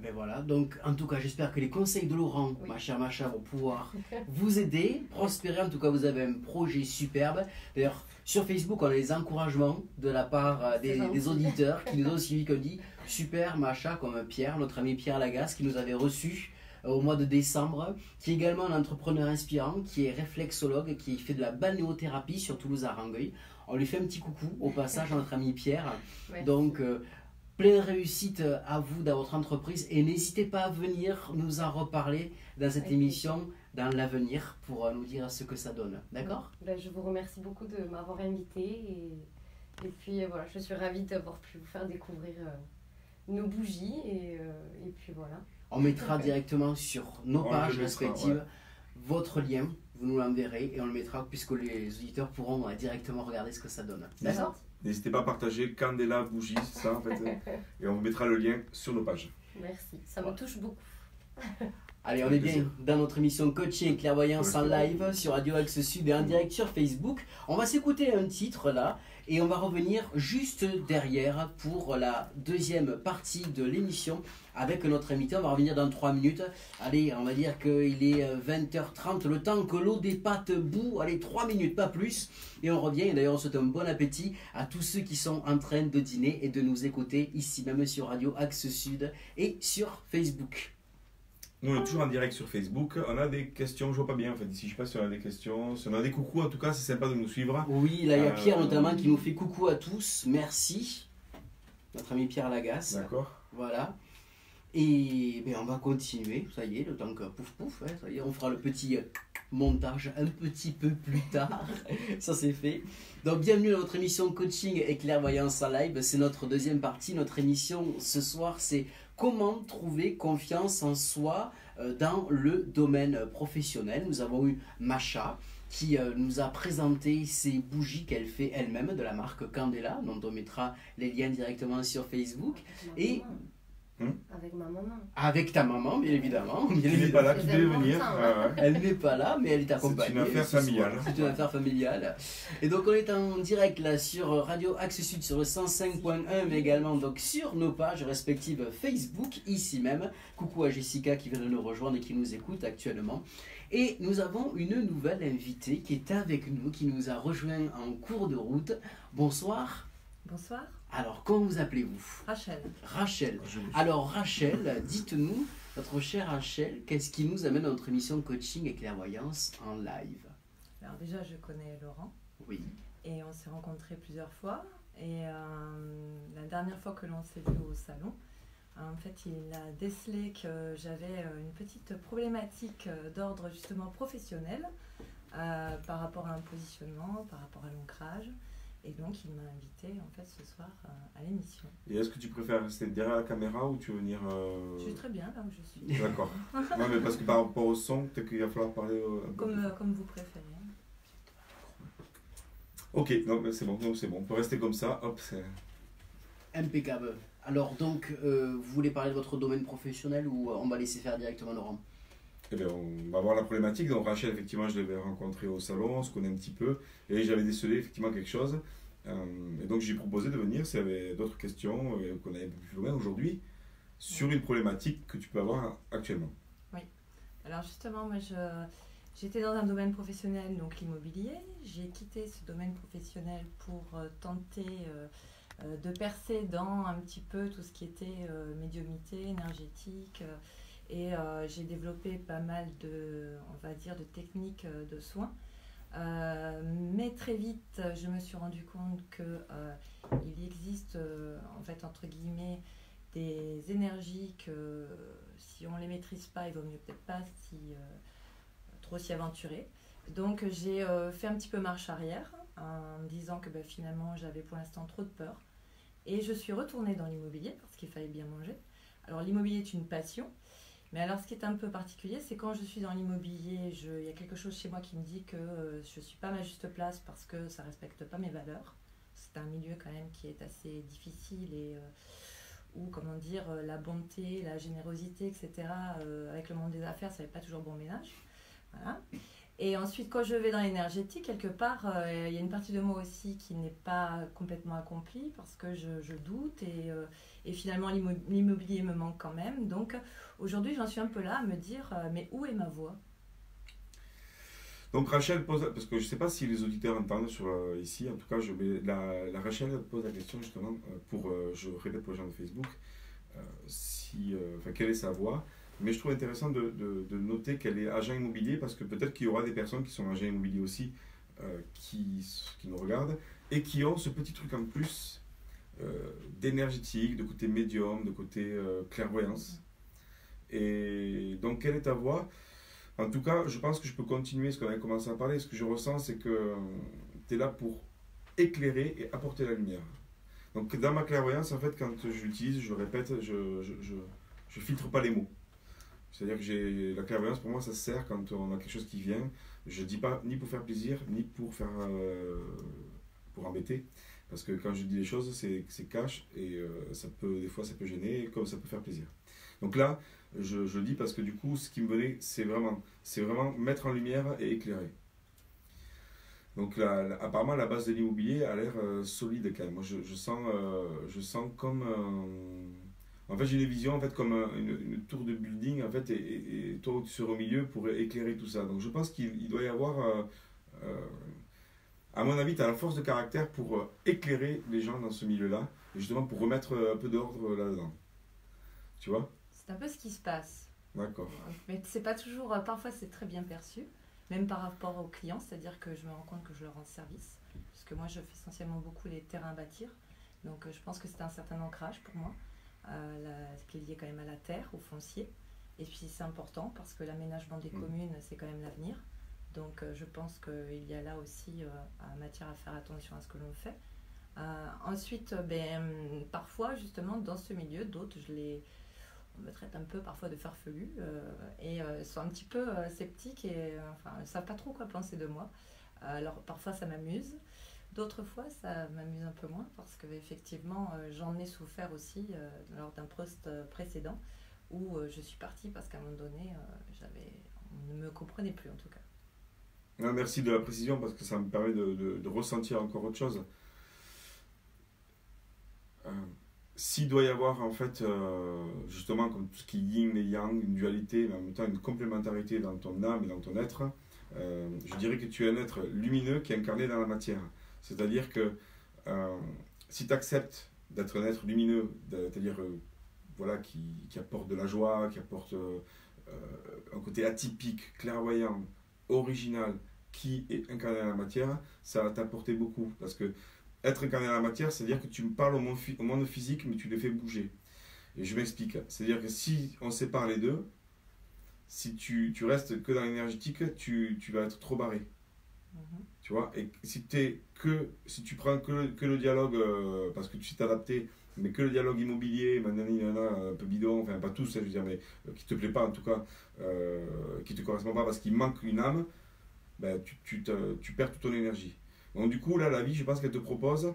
Speaker 1: Eh ben voilà, donc en tout cas, j'espère que les conseils de Laurent,
Speaker 3: Oui.
Speaker 1: ma chère Macha, vont pouvoir vous aider, prospérer. En tout cas, vous avez un projet superbe. D'ailleurs, sur Facebook, on a les encouragements de la part euh, des, auditeurs qui nous ont suivis, qui ont dit super Macha, comme Pierre, notre ami Pierre Lagasse, qui nous avait reçus euh, au mois de décembre, qui est également un entrepreneur inspirant, qui est réflexologue, qui fait de la balnéothérapie sur Toulouse à Rangueil. On lui fait un petit coucou au passage à notre ami Pierre.
Speaker 3: Merci.
Speaker 1: Donc, euh, pleine réussite à vous dans votre entreprise et n'hésitez pas à venir nous en reparler dans cette
Speaker 3: Avec
Speaker 1: émission dans l'avenir pour nous dire ce que ça donne. D'accord?
Speaker 3: Ben, je vous remercie beaucoup de m'avoir invité et, et puis euh, voilà, je suis ravie d'avoir pu vous faire découvrir euh, nos bougies et, euh, et puis voilà.
Speaker 1: On mettra directement sur nos
Speaker 2: On
Speaker 1: pages respectives votre lien. Vous nous l'enverrez et on le mettra puisque les auditeurs pourront euh, directement regarder ce que ça donne. D'accord?
Speaker 2: N'hésitez pas à partager Candela Bougie, c'est ça en fait. et on vous mettra le lien sur nos pages.
Speaker 3: Merci, ça me touche beaucoup.
Speaker 1: Allez, on est bien dans notre émission Coaching et Clairvoyance en live sur Radio Axe Sud et en direct sur Facebook. On va s'écouter un titre là et on va revenir juste derrière pour la deuxième partie de l'émission avec notre invité. On va revenir dans 3 minutes. Allez, on va dire qu'il est euh, 20h30, le temps que l'eau des pâtes bout. Allez, 3 minutes, pas plus. Et on revient. Et d'ailleurs, on souhaite un bon appétit à tous ceux qui sont en train de dîner et de nous écouter ici même sur Radio Axe Sud et sur Facebook.
Speaker 2: Nous, on est toujours en direct sur Facebook. On a des questions, je vois pas bien en fait. Ici, je sais pas si on a des questions. Si on a des coucous, en tout cas, c'est sympa de nous suivre.
Speaker 1: Oui, là il y a
Speaker 2: Euh,
Speaker 1: Pierre notamment qui nous fait coucou à tous. Merci. Notre ami Pierre Lagasse.
Speaker 2: D'accord
Speaker 1: Voilà. Et ben, on va continuer, ça y est, le temps que pouf pouf, hein, ça y est, on fera le petit euh, montage un petit peu plus tard. ça c'est fait. Donc bienvenue dans notre émission Coaching et Clairvoyance en live. C'est notre deuxième partie. Notre émission ce soir c'est comment trouver confiance en soi euh, dans le domaine professionnel. Nous avons eu Macha qui euh, nous a présenté ses bougies qu'elle fait elle-même de la marque Candela, dont on mettra les liens directement sur Facebook. Et-
Speaker 2: Hmm?
Speaker 3: Avec ma maman.
Speaker 1: Avec ta maman, bien évidemment.
Speaker 2: Qui n'est pas là, devait
Speaker 3: important,
Speaker 2: venir.
Speaker 3: hein.
Speaker 2: Ouais.
Speaker 1: Elle n'est pas là, mais elle est accompagnée.
Speaker 2: une affaire familiale.
Speaker 1: C'est une affaire familiale. Et donc on est en direct là sur Radio Axe Sud sur le 105.1, mais également donc sur nos pages respectives Facebook, ici même. Coucou à Jessica qui vient de nous rejoindre et qui nous écoute actuellement. Et nous avons une nouvelle invitée qui est avec nous, qui nous a rejoint en cours de route. Bonsoir.
Speaker 4: Bonsoir,
Speaker 1: Alors, comment vous appelez-vous?
Speaker 4: Rachel.
Speaker 1: Rachel. Alors Rachel, dites-nous, notre chère Rachel, qu'est-ce qui nous amène à notre émission coaching et clairvoyance en live?
Speaker 4: Alors déjà, je connais Laurent
Speaker 1: Oui.
Speaker 4: et on s'est rencontrés plusieurs fois. Et euh, la dernière fois que l'on s'est vu au salon, en fait, il a décelé que j'avais euh, une petite problématique euh, d'ordre justement professionnel euh, par rapport à un positionnement, par rapport à l'ancrage. Et donc, il m'a invité en fait ce soir euh, à l'émission.
Speaker 2: Et est-ce que tu préfères rester derrière la caméra ou tu veux venir. euh,
Speaker 4: Je suis très bien là où je suis.
Speaker 2: D'accord. non, mais parce que par rapport au son, peut-être qu'il va falloir parler. euh, un peu
Speaker 4: Comme, euh, comme vous préférez.
Speaker 2: Ok, non, mais c'est bon, non, c'est bon. On peut rester comme ça. Hop, c'est.
Speaker 1: Impeccable. Alors donc, euh, vous voulez parler de votre domaine professionnel ou on va laisser faire directement Laurent?
Speaker 2: Eh bien, on va voir la problématique. Donc, Rachel, effectivement, je l'avais rencontrée au salon, on se connaît un petit peu, et j'avais décelé effectivement quelque chose. Euh, et donc, j'ai proposé de venir s'il y avait d'autres questions euh, qu'on peu plus loin aujourd'hui sur une problématique que tu peux avoir actuellement.
Speaker 4: Alors justement, moi, je, j'étais dans un domaine professionnel, donc l'immobilier. J'ai quitté ce domaine professionnel pour euh, tenter euh, de percer dans un petit peu tout ce qui était médiumnité, énergétique. Et euh, j'ai développé pas mal de, on va dire, de techniques euh, de soins. Euh, mais très vite, je me suis rendu compte que il existe, en fait, entre guillemets, des énergies que si on ne les maîtrise pas, il vaut mieux peut-être pas trop s'y aventurer. Donc j'ai fait un petit peu marche arrière en me disant que ben, finalement j'avais pour l'instant trop de peur. Et je suis retournée dans l'immobilier parce qu'il fallait bien manger. Alors l'immobilier est une passion. Mais alors ce qui est un peu particulier, c'est quand je suis dans l'immobilier, il y a quelque chose chez moi qui me dit que euh, je ne suis pas à ma juste place parce que ça ne respecte pas mes valeurs. C'est un milieu quand même qui est assez difficile et euh, où, comment dire, euh, la bonté, la générosité, etc., avec le monde des affaires, ça n'est pas toujours bon ménage. Voilà. Et ensuite, quand je vais dans l'énergétique, quelque part, euh, il y a une partie de moi aussi qui n'est pas complètement accomplie parce que je, doute et, euh, finalement l'immo- l'immobilier me manque quand même. Donc aujourd'hui, j'en suis un peu là à me dire, euh, mais où est ma voie
Speaker 2: Donc, Rachel pose, parce que je ne sais pas si les auditeurs entendent sur, ici, en tout cas, la, Rachel pose la question justement pour, je répète pour les gens de Facebook, si, quelle est sa voie. Mais je trouve intéressant de, de- noter qu'elle est agent immobilier parce que peut-être qu'il y aura des personnes qui sont agents immobiliers aussi euh, qui, qui nous regardent et qui ont ce petit truc en plus euh, d'énergétique, de côté médium, de côté euh, clairvoyance. Et donc, quelle est ta voie En tout cas, je pense que je peux continuer ce qu'on avait commencé à parler. Ce que je ressens, c'est que tu es là pour éclairer et apporter la lumière. Donc, dans ma clairvoyance, en fait, quand je l'utilise, je répète, je, je, je, je filtre pas les mots. C'est-à-dire que j'ai la clairvoyance, pour moi, ça sert quand on a quelque chose qui vient. Je dis pas ni pour faire plaisir, ni pour faire euh, pour embêter. Parce que quand je dis les choses, c'est cash et euh, ça peut, des fois, ça peut gêner, comme ça peut faire plaisir. Donc là, je, je le dis parce que du coup, ce qui me venait, c'est vraiment, vraiment mettre en lumière et éclairer. Donc la- apparemment, la base de l'immobilier a l'air euh, solide quand même. Moi, je, je sens, je sens comme... en fait, j'ai une vision en fait, comme un- une, une tour de building en fait, et, et- et toi, tu seras au milieu pour éclairer tout ça. Donc je pense qu'il il doit y avoir... euh, euh, à mon avis, tu as la force de caractère pour euh, éclairer les gens dans ce milieu-là, justement pour remettre un peu d'ordre là-dedans. Tu vois?
Speaker 4: C'est un peu ce qui se passe.
Speaker 2: D'accord.
Speaker 4: Mais c'est pas toujours. Parfois, c'est très bien perçu, même par rapport aux clients, c'est-à-dire que je me rends compte que je leur rends service. Parce que moi, je fais essentiellement beaucoup les terrains à bâtir. Donc, je pense que c'est un certain ancrage pour moi, la- ce qui est lié quand même à la terre, au foncier. Et puis, c'est important parce que l'aménagement des
Speaker 2: Mm.
Speaker 4: communes, c'est quand même l'avenir. Donc, euh, je pense qu'il y a là aussi euh, matière à faire attention à ce que l'on fait. Euh, ensuite, ben, parfois, justement, dans ce milieu, d'autres, je les on me traite un peu parfois de farfelu euh, et euh, sont un petit peu euh, sceptiques et enfin ne savent pas trop quoi penser de moi. Alors parfois ça m'amuse, d'autres fois ça m'amuse un peu moins parce que effectivement euh, j'en ai souffert aussi euh, lors d'un poste euh, précédent où je suis partie parce qu'à un moment donné j'avais on ne me comprenait plus en tout cas.
Speaker 2: Ah, merci de la précision parce que ça me permet de, ressentir encore autre chose. Euh, S'il doit y avoir en fait, justement, comme tout ce qui est yin et yang, une dualité, mais en même temps une complémentarité dans ton âme et dans ton être, je dirais que tu es un être lumineux qui est incarné dans la matière. C'est-à-dire que euh, si tu acceptes d'être un être lumineux, c'est-à-dire euh, voilà, qui, qui apporte de la joie, qui apporte euh, un côté atypique, clairvoyant, original, qui est incarné dans la matière, ça va t'apporter beaucoup. Parce que être incarné dans la matière, c'est-à-dire que tu me parles au monde, au monde physique, mais tu les fais bouger. Et je m'explique. C'est-à-dire que si on sépare les deux, si tu, tu restes que dans l'énergétique, tu, tu vas être trop barré.
Speaker 4: Mhm.
Speaker 2: Tu vois, et si, t'es que, si tu prends que le, que le dialogue, euh, parce que tu sais t'adapter, mais que le dialogue immobilier, nanana, un peu bidon, enfin pas tous, hein, je veux dire, mais euh, qui te plaît pas en tout cas, euh, qui te correspond pas parce qu'il manque une âme, ben, tu, tu, tu perds toute ton énergie. Donc du coup, là, la vie, je pense qu'elle te propose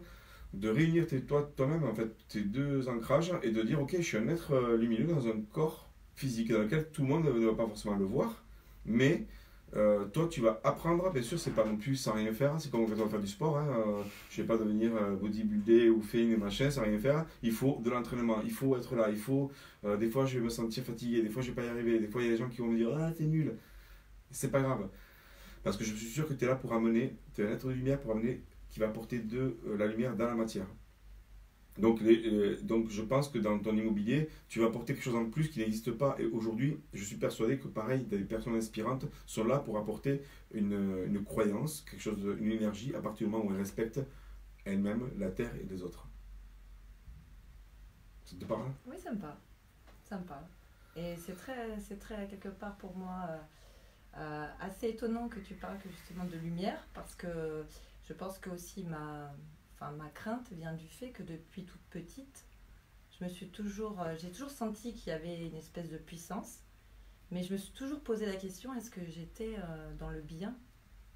Speaker 2: de réunir tes, toi, toi-même, en fait, tes deux ancrages et de dire, ok, je suis un être euh, lumineux dans un corps physique dans lequel tout le monde ne va pas forcément le voir, mais euh, toi, tu vas apprendre, bien sûr, c'est pas non plus sans rien faire, c'est comme quand on va faire du sport, hein, euh, je vais pas devenir euh, bodybuilder ou fame et machin sans rien faire, il faut de l'entraînement, il faut être là, il faut, des fois je vais me sentir fatigué, des fois je vais pas y arriver, des fois il y a des gens qui vont me dire, ah t'es nul, c'est pas grave, parce que je suis sûr que tu es là pour amener, tu es un être de lumière pour amener, qui va apporter de la lumière dans la matière. Donc, les- euh, donc je pense que dans ton immobilier, tu vas apporter quelque chose en plus qui n'existe pas. Et aujourd'hui, je suis persuadé que pareil, des personnes inspirantes sont là pour apporter une, une croyance, quelque chose, une énergie à partir du moment où elles respectent elles-mêmes, la terre et les autres. Ça te parle
Speaker 4: Oui, ça me. Et c'est très, très, quelque part pour moi, euh, euh, assez étonnant que tu parles justement de lumière, parce que je pense que aussi ma, enfin, ma crainte vient du fait que depuis toute petite, je me suis toujours, euh, j'ai toujours senti qu'il y avait une espèce de puissance, mais je me suis toujours posé la question est-ce que j'étais euh, dans le bien?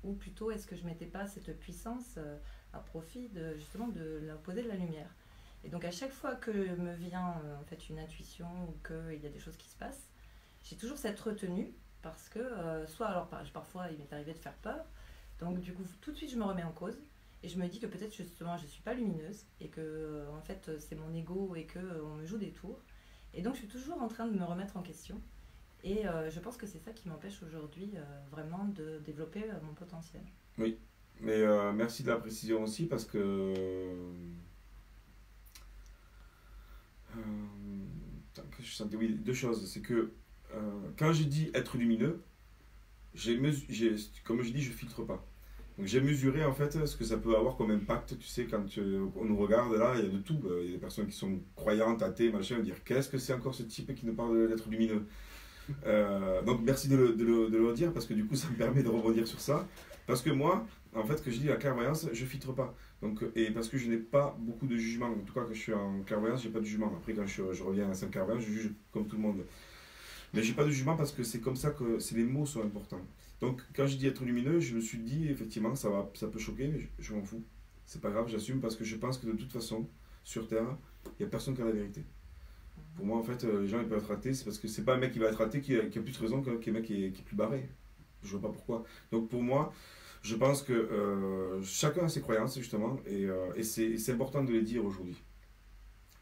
Speaker 4: Ou plutôt est-ce que je mettais pas cette puissance euh, à profit de justement de l'opposé de la lumière? Et donc à chaque fois que me vient en fait une intuition ou qu'il y a des choses qui se passent, j'ai toujours cette retenue parce que soit alors par- parfois il m'est arrivé de faire peur, donc du coup tout de suite je me remets en cause et je me dis que peut-être justement je suis pas lumineuse et que euh, en fait c'est mon ego et que euh, on me joue des tours et donc je suis toujours en train de me remettre en question et euh, je pense que c'est ça qui m'empêche aujourd'hui vraiment de développer mon potentiel.
Speaker 2: Mais euh, merci de la précision aussi parce que. Je oui, deux choses. C'est que quand j'ai dit être lumineux, j'ai- comme je dis, je filtre pas. J'ai mesuré en fait ce que ça peut avoir comme impact. Tu sais, quand euh, on nous regarde là, il y a de tout. Euh, Il y a des personnes qui sont croyantes, athées, machin, dire qu'est-ce que c'est encore ce type qui nous parle d'être lumineux? Euh, donc merci de le, de, dire parce que du coup ça me permet de rebondir sur ça. Parce que moi, en fait, que je dis la clairvoyance, je filtre pas. Donc, et parce que je n'ai pas beaucoup de jugement. En tout cas, quand je suis en clairvoyance, j'ai pas de jugement. Après, quand je, reviens à la clairvoyance, je juge comme tout le monde. Mais j'ai pas de jugement parce que c'est comme ça que les mots sont importants. Donc, quand je dis être lumineux, je me suis dit effectivement, ça va, ça peut choquer, mais je, m'en fous. C'est pas grave, j'assume parce que je pense que de toute façon, sur Terre, il y a personne qui a la vérité. Pour moi, en fait, euh, les gens ils peuvent être ratés, c'est parce que c'est pas un mec qui va être raté qui a, plus de raison qu'un mec qui est, qui est plus barré. Je vois pas pourquoi. Donc pour moi, je pense que euh, chacun a ses croyances justement, et, euh, et c'est important de les dire aujourd'hui.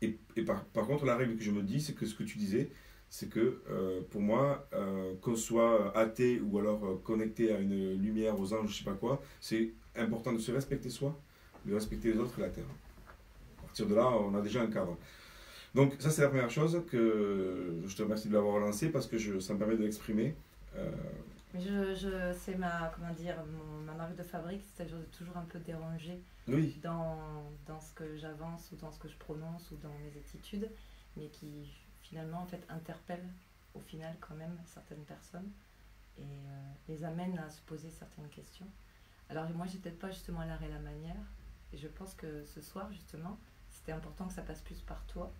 Speaker 2: Et, par contre, la règle que je me dis, c'est que ce que tu disais, c'est que euh, pour moi, euh, qu'on soit athée ou alors euh, connecté à une lumière, aux anges, je sais pas quoi, c'est important de se respecter soi, de respecter les autres et la terre. À partir de là, on a déjà un cadre. Donc ça, c'est la première chose que je te remercie de l'avoir relancé parce que je, ça me permet de l'exprimer. Euh,
Speaker 4: je, je, c'est ma, comment dire, mon- ma marque de fabrique, c'est-à-dire de toujours un peu déranger
Speaker 2: oui,
Speaker 4: dans, dans ce que j'avance ou dans ce que je prononce ou dans mes attitudes, mais qui finalement en fait interpellent au final quand même certaines personnes et euh, les amènent à se poser certaines questions. Alors moi j'ai peut-être pas justement l'art et la manière, et je pense que ce soir justement c'était important que ça passe plus par toi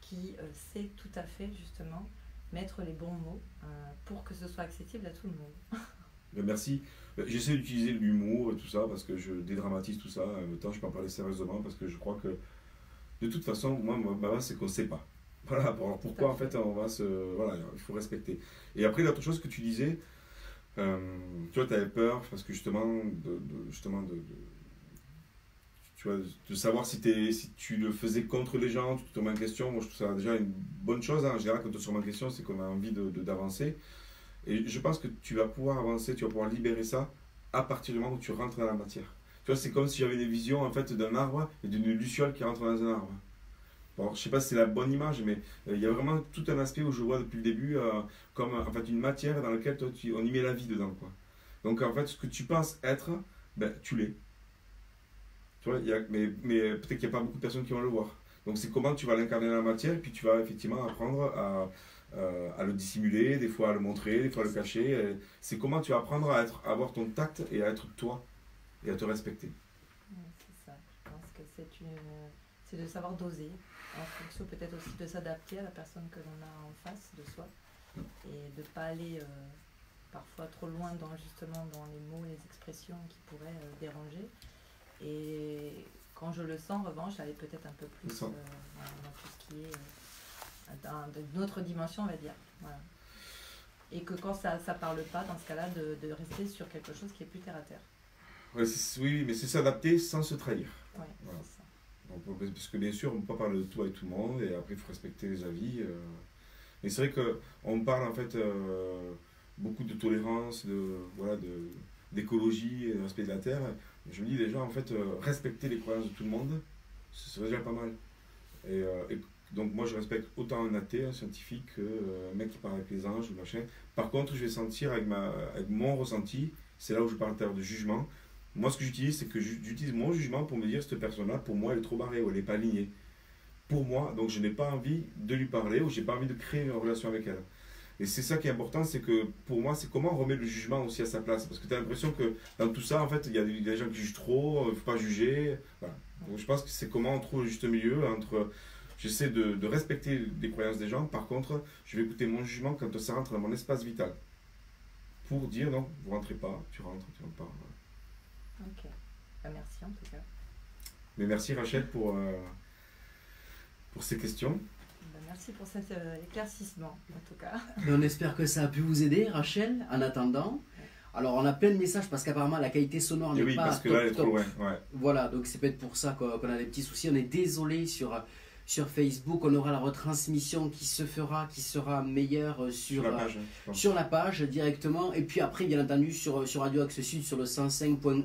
Speaker 4: qui euh, sait tout à fait justement mettre les bons mots euh, pour que ce soit accessible à tout le monde.
Speaker 2: ben merci. Ben, J'essaie d'utiliser l'humour et tout ça parce que je dédramatise tout ça. En même temps, je peux en parler sérieusement parce que je crois que de toute façon, moi, ma base, c'est qu'on ne sait pas. Voilà, pour- pourquoi en fait on va se. Voilà, il faut respecter. Et après, l'autre chose que tu disais, euh, tu vois, tu avais peur parce que justement, de, de- justement de, de- tu vois, de savoir si, si tu le faisais contre les gens, tu te remets en question. Moi, je trouve ça déjà une bonne chose. hein. En général, quand on se remet en question, c'est qu'on a envie de- d'avancer. Et je pense que tu vas pouvoir avancer, tu vas pouvoir libérer ça à partir du moment où tu rentres dans la matière. Tu vois, c'est comme si j'avais des visions en fait d'un arbre et d'une luciole qui rentre dans un arbre. Bon, je sais pas si c'est la bonne image, mais euh, il y a vraiment tout un aspect où je vois depuis le début euh, comme en fait une matière dans laquelle toi, tu- on y met la vie dedans. Quoi. Donc en fait, ce que tu penses être, ben, tu l'es. Tu vois, y a, mais, mais peut-être qu'il n'y a pas beaucoup de personnes qui vont le voir. Donc c'est comment tu vas l'incarner dans la matière et puis tu vas effectivement apprendre à, euh, à le dissimuler, des fois à le montrer, des fois à le cacher. C'est comment tu vas apprendre à, être, avoir ton tact et à être toi et à te respecter.
Speaker 4: C'est ça. Je pense que c'est une, c'est de savoir doser, en fonction peut-être aussi de s'adapter à la personne que l'on a en face de soi et de ne pas aller euh, parfois trop loin dans justement dans les mots, les expressions qui pourraient euh, déranger. Et quand je le sens, en revanche, aller peut-être un peu plus euh, dans tout ce qui est dans d'une autre dimension, on va dire. Voilà. Et que quand ça ne parle pas, dans ce cas-là, de, de rester sur quelque chose qui est plus terre à terre.
Speaker 2: Ouais, oui, mais c'est s'adapter sans se trahir.
Speaker 4: Ouais,
Speaker 2: Voilà. Parce que bien sûr, on ne peut pas parler de tout avec tout le monde et après, il faut respecter les avis. euh. Mais c'est vrai qu'on parle en fait euh, beaucoup de tolérance, de, voilà, de, d'écologie et de respect de la terre. Je me dis déjà, en fait, euh, respecter les croyances de tout le monde, ce serait déjà pas mal. Et, et donc, moi, je respecte autant un athée, un scientifique, que, euh, un mec qui parle avec les anges machin. Par contre, je vais sentir avec, ma, avec mon ressenti, c'est là où je parle de jugement. Moi, ce que j'utilise, c'est que ju- j'utilise mon jugement pour me dire cette personne-là, pour moi, elle est trop barrée ou elle n'est pas alignée. Pour moi, donc je n'ai pas envie de lui parler ou j'ai pas envie de créer une relation avec elle. Et c'est ça qui est important, c'est que pour moi, c'est comment on remet le jugement aussi à sa place. Parce que tu as l'impression que dans tout ça, en fait, il y a des gens qui jugent trop, il ne faut pas juger. Donc je pense que c'est comment on trouve le juste milieu entre. J'essaie de, de respecter les croyances des gens, par contre, je vais écouter mon jugement quand ça rentre dans mon espace vital. Pour dire non, vous rentrez pas, tu rentres, tu rentres pas. voilà.
Speaker 4: Ok. Bah, merci en tout cas.
Speaker 2: Mais merci Rachel pour, euh, pour ces questions.
Speaker 4: Bah, merci pour cet euh, éclaircissement en tout cas.
Speaker 1: Mais on espère que ça a pu vous aider, Rachel, en attendant. Alors, on a plein de messages parce qu'apparemment la qualité sonore
Speaker 2: Et
Speaker 1: n'est
Speaker 2: oui,
Speaker 1: pas
Speaker 2: parce que
Speaker 1: top,
Speaker 2: là, elle est trop loin. Ouais.
Speaker 1: Voilà, donc c'est peut-être pour ça qu'on qu'on a des petits soucis. On est désolé sur, sur Facebook. On aura la retransmission qui se fera, qui sera meilleure euh, sur,
Speaker 2: Sur la
Speaker 1: euh,
Speaker 2: page. hein,
Speaker 1: sur la page directement. Et puis après, bien entendu, sur, sur Radio Axe Sud, sur le 105.1,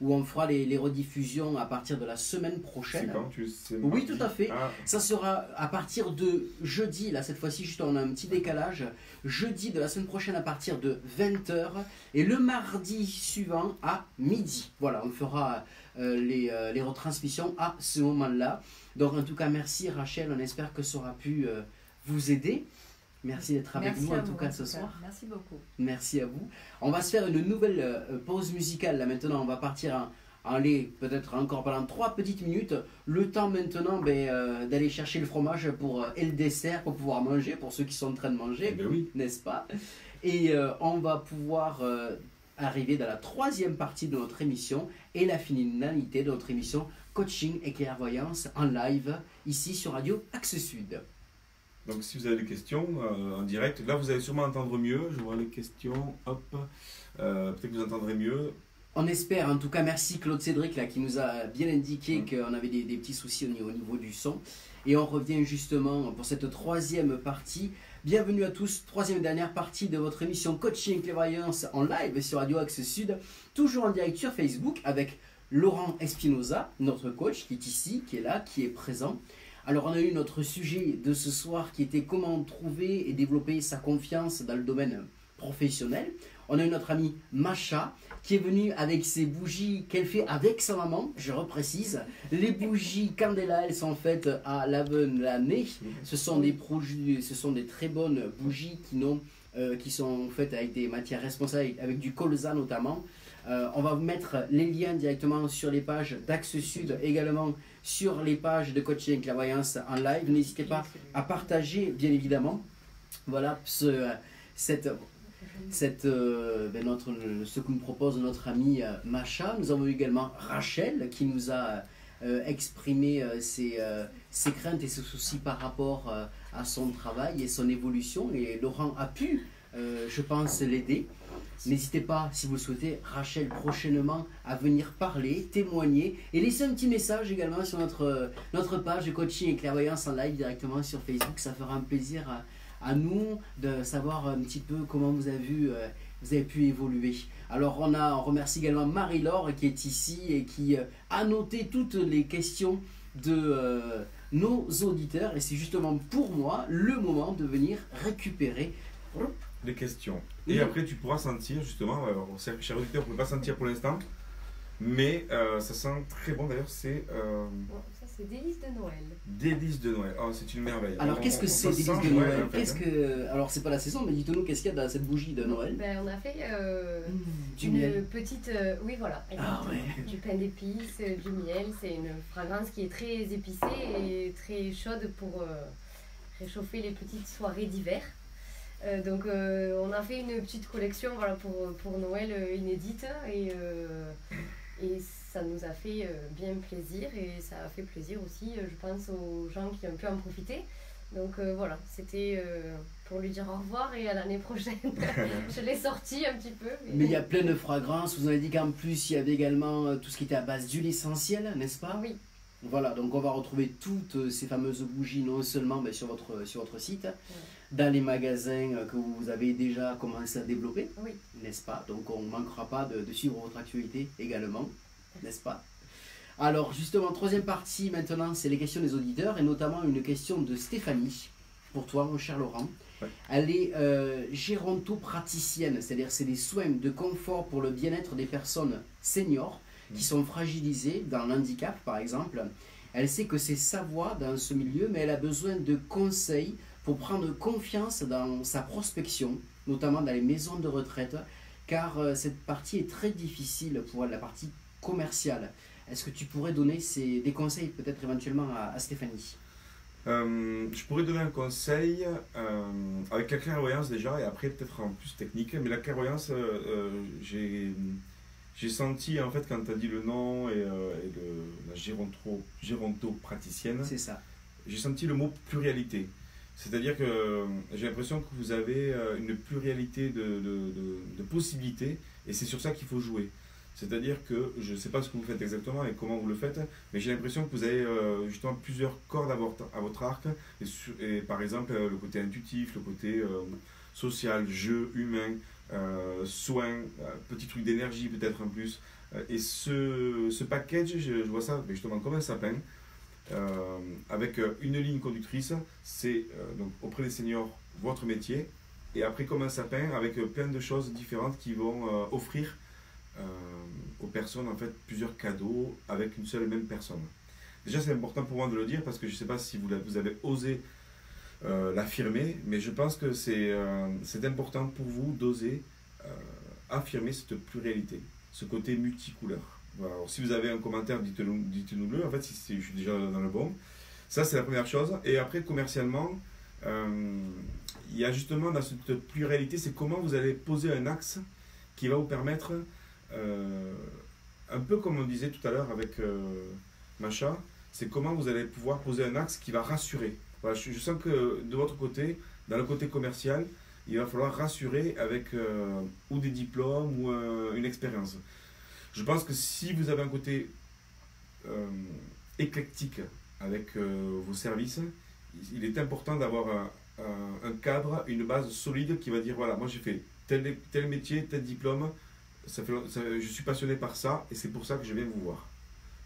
Speaker 1: où on fera les, les rediffusions à partir de la semaine prochaine.
Speaker 2: quand tu sais
Speaker 1: Oui, tout à fait.
Speaker 2: Ah,
Speaker 1: Ça sera à partir de jeudi, là cette fois-ci, juste on a un petit décalage. Jeudi de la semaine prochaine à partir de 20h et le mardi suivant à midi. Voilà, on fera euh, les, euh, les retransmissions à ce moment-là. Donc en tout cas, merci Rachel, on espère que ça aura pu euh, vous aider. Merci d'être avec
Speaker 4: merci
Speaker 1: nous en tout
Speaker 4: vous,
Speaker 1: cas ce soir.
Speaker 4: Merci beaucoup.
Speaker 1: Merci à vous. On va se faire une nouvelle euh, pause musicale là maintenant. On va partir en, en aller peut-être encore pendant trois petites minutes. Le temps maintenant ben, euh, d'aller chercher le fromage pour, euh, et le dessert pour pouvoir manger, pour ceux qui sont en train de
Speaker 2: eh
Speaker 1: manger,
Speaker 2: ben oui.
Speaker 1: n'est-ce pas? Et euh, on va pouvoir euh, arriver dans la troisième partie de notre émission et la finalité de notre émission Coaching et clairvoyance en live ici sur Radio Axe Sud.
Speaker 2: Donc si vous avez des questions euh, en direct, là vous allez sûrement entendre mieux. Je vois les questions. Hop. Euh, Peut-être que vous entendrez mieux.
Speaker 1: On espère, en tout cas, merci Claude Cédric là, qui nous a bien indiqué
Speaker 2: Mm.
Speaker 1: qu'on avait des, des petits soucis au niveau, au niveau du son. Et on revient justement pour cette troisième partie. Bienvenue à tous, troisième et dernière partie de votre émission Coaching Clairvoyance en live sur Radio Axe Sud, toujours en direct sur Facebook avec Laurent Espinoza, notre coach qui est ici, qui est là, qui est présent. Alors on a eu notre sujet de ce soir qui était comment trouver et développer sa confiance dans le domaine professionnel. On a eu notre amie Macha qui est venue avec ses bougies qu'elle fait avec sa maman, je reprécise. Les bougies Candela, elles sont faites à l'année. Ce sont des produits, ce sont des très bonnes bougies qui, euh, qui sont faites avec des matières responsables, avec du colza notamment. Euh, on va vous mettre les liens directement sur les pages d'Axe Sud, également sur les pages de coaching clairvoyance en live. N'hésitez pas à partager, bien évidemment. Voilà ce, cette, cette, euh, ben, notre, ce que nous propose notre amie euh, Macha. Nous avons également Rachel qui nous a exprimé ses, ses craintes et ses soucis par rapport à son travail et son évolution. Et Laurent a pu, je pense, l'aider. N'hésitez pas, si vous le souhaitez, Rachel, prochainement à venir parler, témoigner et laisser un petit message également sur notre, euh, notre page de coaching et clairvoyance en live directement sur Facebook. Ça fera un plaisir à, nous de savoir un petit peu comment vous avez, vu, euh, vous avez pu évoluer. Alors on, a, remercie également Marie-Laure qui est ici et qui euh, a noté toutes les questions de nos auditeurs et c'est justement pour moi le moment de venir récupérer
Speaker 2: Les questions. Et après tu pourras sentir justement, alors, cher auditeur, vous ne pouvez pas sentir pour l'instant, mais euh, ça sent très bon d'ailleurs, c'est... euh,
Speaker 3: ça, C'est délices de Noël.
Speaker 2: Délices de Noël. Oh, c'est une merveille.
Speaker 1: Alors
Speaker 2: On-
Speaker 1: qu'est-ce que
Speaker 2: on-
Speaker 1: c'est
Speaker 2: on
Speaker 1: délices de
Speaker 2: Noël,
Speaker 1: Noël
Speaker 2: en fait,
Speaker 1: Qu'est-ce
Speaker 2: hein.
Speaker 1: que alors c'est pas la saison, mais dites-nous qu'est-ce qu'il y a dans cette bougie de Noël
Speaker 3: Ben, on a fait euh,
Speaker 1: Du
Speaker 3: une
Speaker 1: miel.
Speaker 3: petite. euh, oui, voilà.
Speaker 1: Ah ouais.
Speaker 3: Du pain d'épices, euh, du miel. C'est une fragrance qui est très épicée et très chaude pour euh, réchauffer les petites soirées d'hiver. Euh, donc, euh, on a fait une petite collection voilà, pour, pour Noël euh, inédite et, euh, et ça nous a fait euh, bien plaisir et ça a fait plaisir aussi, euh, je pense, aux gens qui ont pu en profiter. Donc euh, voilà, c'était euh, pour lui dire au revoir et à l'année prochaine. je l'ai sorti un petit peu.
Speaker 1: Mais il y a plein de fragrances. Vous avez dit qu'en plus il y avait également tout ce qui était à base d'huile essentielle, n'est-ce pas?
Speaker 3: Oui,
Speaker 1: Voilà, donc on va retrouver toutes ces fameuses bougies non seulement mais sur, votre, sur votre site, dans les magasins euh, que vous avez déjà commencé à développer,
Speaker 3: oui.
Speaker 1: n'est-ce pas? Donc on ne manquera pas de, de suivre votre actualité également, n'est-ce pas? Alors justement, troisième partie maintenant, c'est les questions des auditeurs et notamment une question de Stéphanie, pour toi mon cher Laurent.
Speaker 2: Ouais.
Speaker 1: Elle est euh, géronto-praticienne, c'est-à-dire c'est des soins de confort pour le bien-être des personnes seniors qui sont fragilisées dans l'handicap par exemple. Elle sait que c'est sa voie dans ce milieu, mais elle a besoin de conseils pour prendre confiance dans sa prospection, notamment dans les maisons de retraite, car euh, cette partie est très difficile pour la partie commerciale. Est-ce que tu pourrais donner ces- des conseils peut-être éventuellement à, à Stéphanie?
Speaker 2: Euh, je pourrais donner un conseil euh, avec la clairvoyance déjà et après peut-être en plus technique. Mais la clairvoyance, euh, j'ai senti en fait quand tu as dit le nom et, et le- la géronto, géronto-praticienne,
Speaker 1: C'est ça.
Speaker 2: j'ai senti le mot pluralité. C'est-à-dire que euh, j'ai l'impression que vous avez euh, une pluralité de, de- de- possibilités et c'est sur ça qu'il faut jouer. C'est-à-dire que je ne sais pas ce que vous faites exactement et comment vous le faites, mais j'ai l'impression que vous avez euh, justement plusieurs cordes à votre, à votre arc. Et, sur- et par exemple, le côté intuitif, le côté social, jeu, humain, soin, petit truc d'énergie peut-être en plus. Et ce, ce package, je, je vois ça mais justement comme un sapin. Euh, avec euh, une ligne conductrice, c'est euh, auprès des seniors votre métier, et après comme un sapin avec plein de choses différentes qui vont offrir aux personnes en fait plusieurs cadeaux avec une seule et même personne. Déjà c'est important pour moi de le dire parce que je ne sais pas si vous, vous avez osé l'affirmer, mais je pense que c'est important pour vous d'oser affirmer cette pluralité, ce côté multicouleur. Si vous avez un commentaire, dites-nous dites-nous le. En fait, si, je suis déjà dans le bon. Ça, c'est la première chose. Et après, commercialement, euh, il y a justement dans cette pluralité, c'est comment vous allez poser un axe qui va vous permettre, euh, un peu comme on disait tout à l'heure avec euh, Macha, c'est comment vous allez pouvoir poser un axe qui va rassurer. Je, je sens que de votre côté, dans le côté commercial, il va falloir rassurer avec ou des diplômes ou une expérience. Je pense que si vous avez un côté euh, éclectique avec euh, vos services, il est important d'avoir un, cadre, une base solide qui va dire voilà, moi j'ai fait tel, tel métier, tel diplôme, ça fait, je suis passionné par ça et c'est pour ça que je viens vous voir.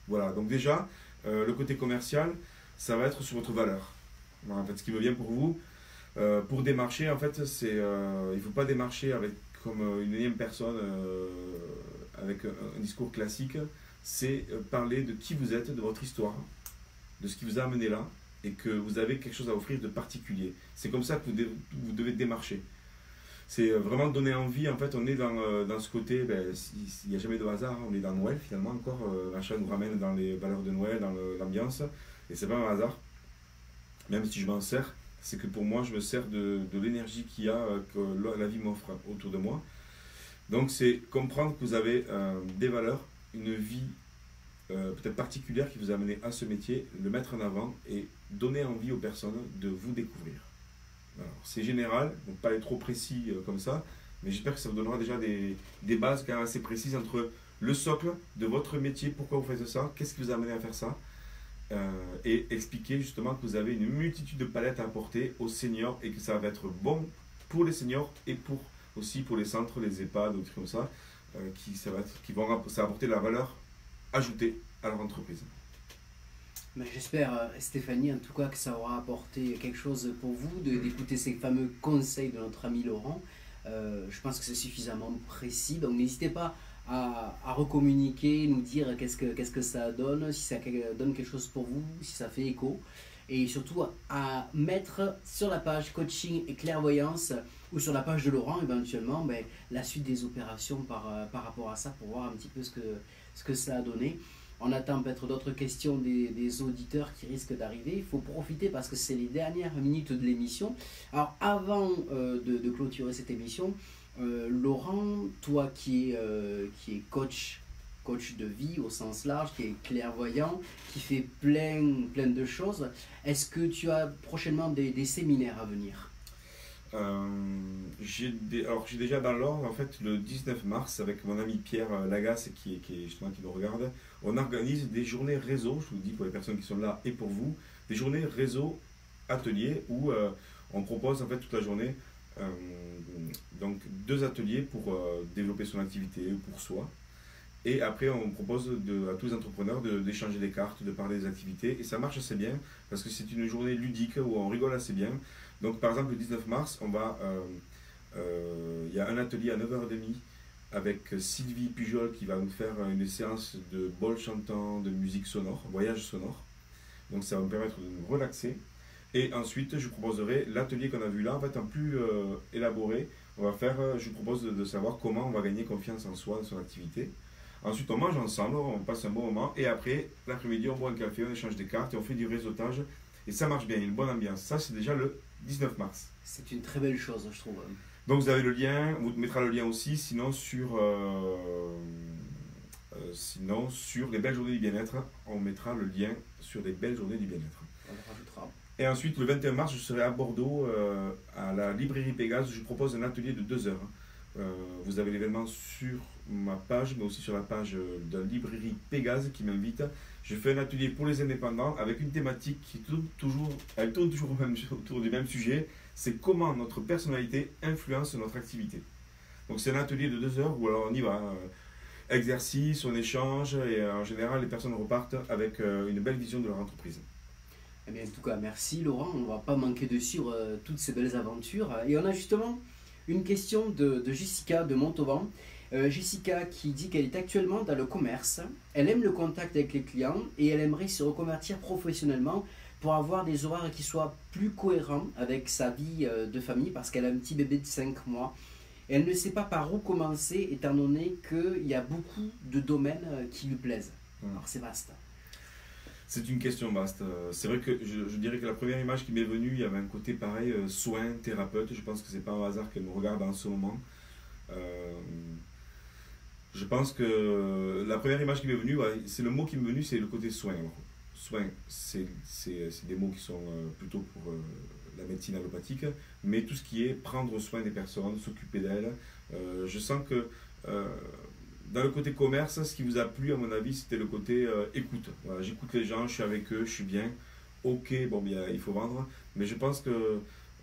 Speaker 2: Voilà, donc déjà, euh, le côté commercial, ça va être sur votre valeur. En fait, ce qui me vient pour vous, pour démarcher, en fait, c'est, il ne faut pas démarcher avec comme une énième personne avec un, un discours classique. C'est euh, parler de qui vous êtes, de votre histoire, de ce qui vous a amené là, et que vous avez quelque chose à offrir de particulier. C'est comme ça que vous, devez démarcher. C'est euh, vraiment donner envie. En fait, on est dans, euh, dans ce côté, ben, il n'y a jamais de hasard, on est dans Noël finalement encore. Euh, L'achat nous ramène dans les valeurs de Noël, dans l'ambiance, et c'est pas un hasard. Même si je m'en sers, c'est que pour moi, je me sers de, de l'énergie qu'il y a, euh, que la vie m'offre autour de moi. Donc, c'est comprendre que vous avez euh, des valeurs, une vie euh, peut-être particulière qui vous a amené à ce métier, le mettre en avant et donner envie aux personnes de vous découvrir. C'est général, donc pas être trop précis euh, comme ça, mais j'espère que ça vous donnera déjà des, bases quand assez précises entre le socle de votre métier, pourquoi vous faites ça, qu'est-ce qui vous a amené à faire ça, et expliquer justement que vous avez une multitude de palettes à apporter aux seniors et que ça va être bon pour les seniors et pour aussi pour les centres, les EHPAD ou comme ça, euh, qui, ça va être, qui vont ça apporter la valeur ajoutée à leur entreprise.
Speaker 1: J'espère, euh, Stéphanie, en tout cas, que ça aura apporté quelque chose pour vous de- d'écouter ces fameux conseils de notre ami Laurent. Euh, je pense que c'est suffisamment précis, donc n'hésitez pas à, à recommuniquer, nous dire que, qu'est-ce que ça donne, si ça donne quelque chose pour vous, si ça fait écho. Et surtout à mettre sur la page coaching et clairvoyance ou sur la page de Laurent éventuellement ben, la suite des opérations par, euh, par rapport à ça pour voir un petit peu ce que, ce que ça a donné. On attend peut-être d'autres questions des, auditeurs qui risquent d'arriver. Il faut profiter parce que c'est les dernières minutes de l'émission. Alors avant euh, de, clôturer cette émission, euh, Laurent, toi qui es, qui coach, coach de vie au sens large, qui est clairvoyant, qui fait plein, plein de choses, est-ce que tu as prochainement des, séminaires à venir?
Speaker 2: Euh, j'ai alors j'ai déjà dans l'ordre en fait le 19 mars avec mon ami Pierre Lagasse qui est, qui justement qui nous regarde on organise des journées réseau je vous dis pour les personnes qui sont là et pour vous des journées réseau ateliers où on propose en fait toute la journée euh, donc deux ateliers pour euh, développer son activité pour soi. Et après, on propose à tous les entrepreneurs d'échanger des cartes, de parler des activités. Et ça marche assez bien parce que c'est une journée ludique où on rigole assez bien. Donc, par exemple, le 19 mars, va, euh, il y a un atelier à 9h30 avec Sylvie Pujol qui va nous faire une séance de bol chantant, de musique sonore, voyage sonore. Donc, ça va nous permettre de nous relaxer. Et ensuite, je proposerai l'atelier qu'on a vu là, en fait, en plus euh, élaboré. On va faire, euh, je vous propose de, de, savoir comment on va gagner confiance en soi, dans son activité. Ensuite, on mange ensemble, on passe un bon moment. Et après, l'après-midi, on boit un café, on échange des cartes et on fait du réseautage. Et ça marche bien, il y a une bonne ambiance. Ça, c'est déjà le 19 mars.
Speaker 1: C'est une très belle chose, je trouve.
Speaker 2: Donc, vous avez le lien, on vous mettra le lien aussi, sinon sur, euh, euh, sinon, sur les belles journées du bien-être, on mettra le lien sur les belles journées du bien-être.
Speaker 1: On le rajoutera.
Speaker 2: Et ensuite, le 21 mars, je serai à Bordeaux, euh, à la librairie Pégase. Je propose un atelier de deux heures. Euh, vous avez l'événement sur ma page, mais aussi sur la page de la librairie Pégase qui m'invite. Je fais un atelier pour les indépendants avec une thématique qui tourne toujours, elle tourne toujours autour du même sujet. C'est comment notre personnalité influence notre activité. Donc c'est un atelier de deux heures où alors on y va. Euh, exercice, on échange et en général les personnes repartent avec une belle vision de leur entreprise.
Speaker 1: Eh bien, en tout cas, merci Laurent. On ne va pas manquer de suivre euh, toutes ces belles aventures. Et on a justement une question de, de Jessica de Montauban. Euh, Jessica qui dit qu'elle est actuellement dans le commerce. Elle aime le contact avec les clients et elle aimerait se reconvertir professionnellement pour avoir des horaires qui soient plus cohérents avec sa vie euh, de famille parce qu'elle a un petit bébé de 5 mois. Elle ne sait pas par où commencer étant donné qu'il y a beaucoup de domaines euh, qui lui plaisent.
Speaker 2: Mmh.
Speaker 1: Alors c'est vaste.
Speaker 2: C'est une question vaste. C'est vrai que je, dirais que la première image qui m'est venue, il y avait un côté pareil, euh, soin, thérapeute. Je pense que c'est pas un hasard qu'elle nous regarde en ce moment. Euh, je pense que la première image qui m'est venue, c'est le mot qui m'est venu, c'est le côté soin. Soin, c'est des mots qui sont euh, plutôt pour euh, la médecine allopathique, mais tout ce qui est prendre soin des personnes, s'occuper d'elles. Euh, je sens que dans le côté commerce, ce qui vous a plu, à mon avis, c'était le côté euh, écoute. J'écoute les gens, je suis avec eux, je suis bien. Ok, bon, bien, il faut vendre. Mais je pense que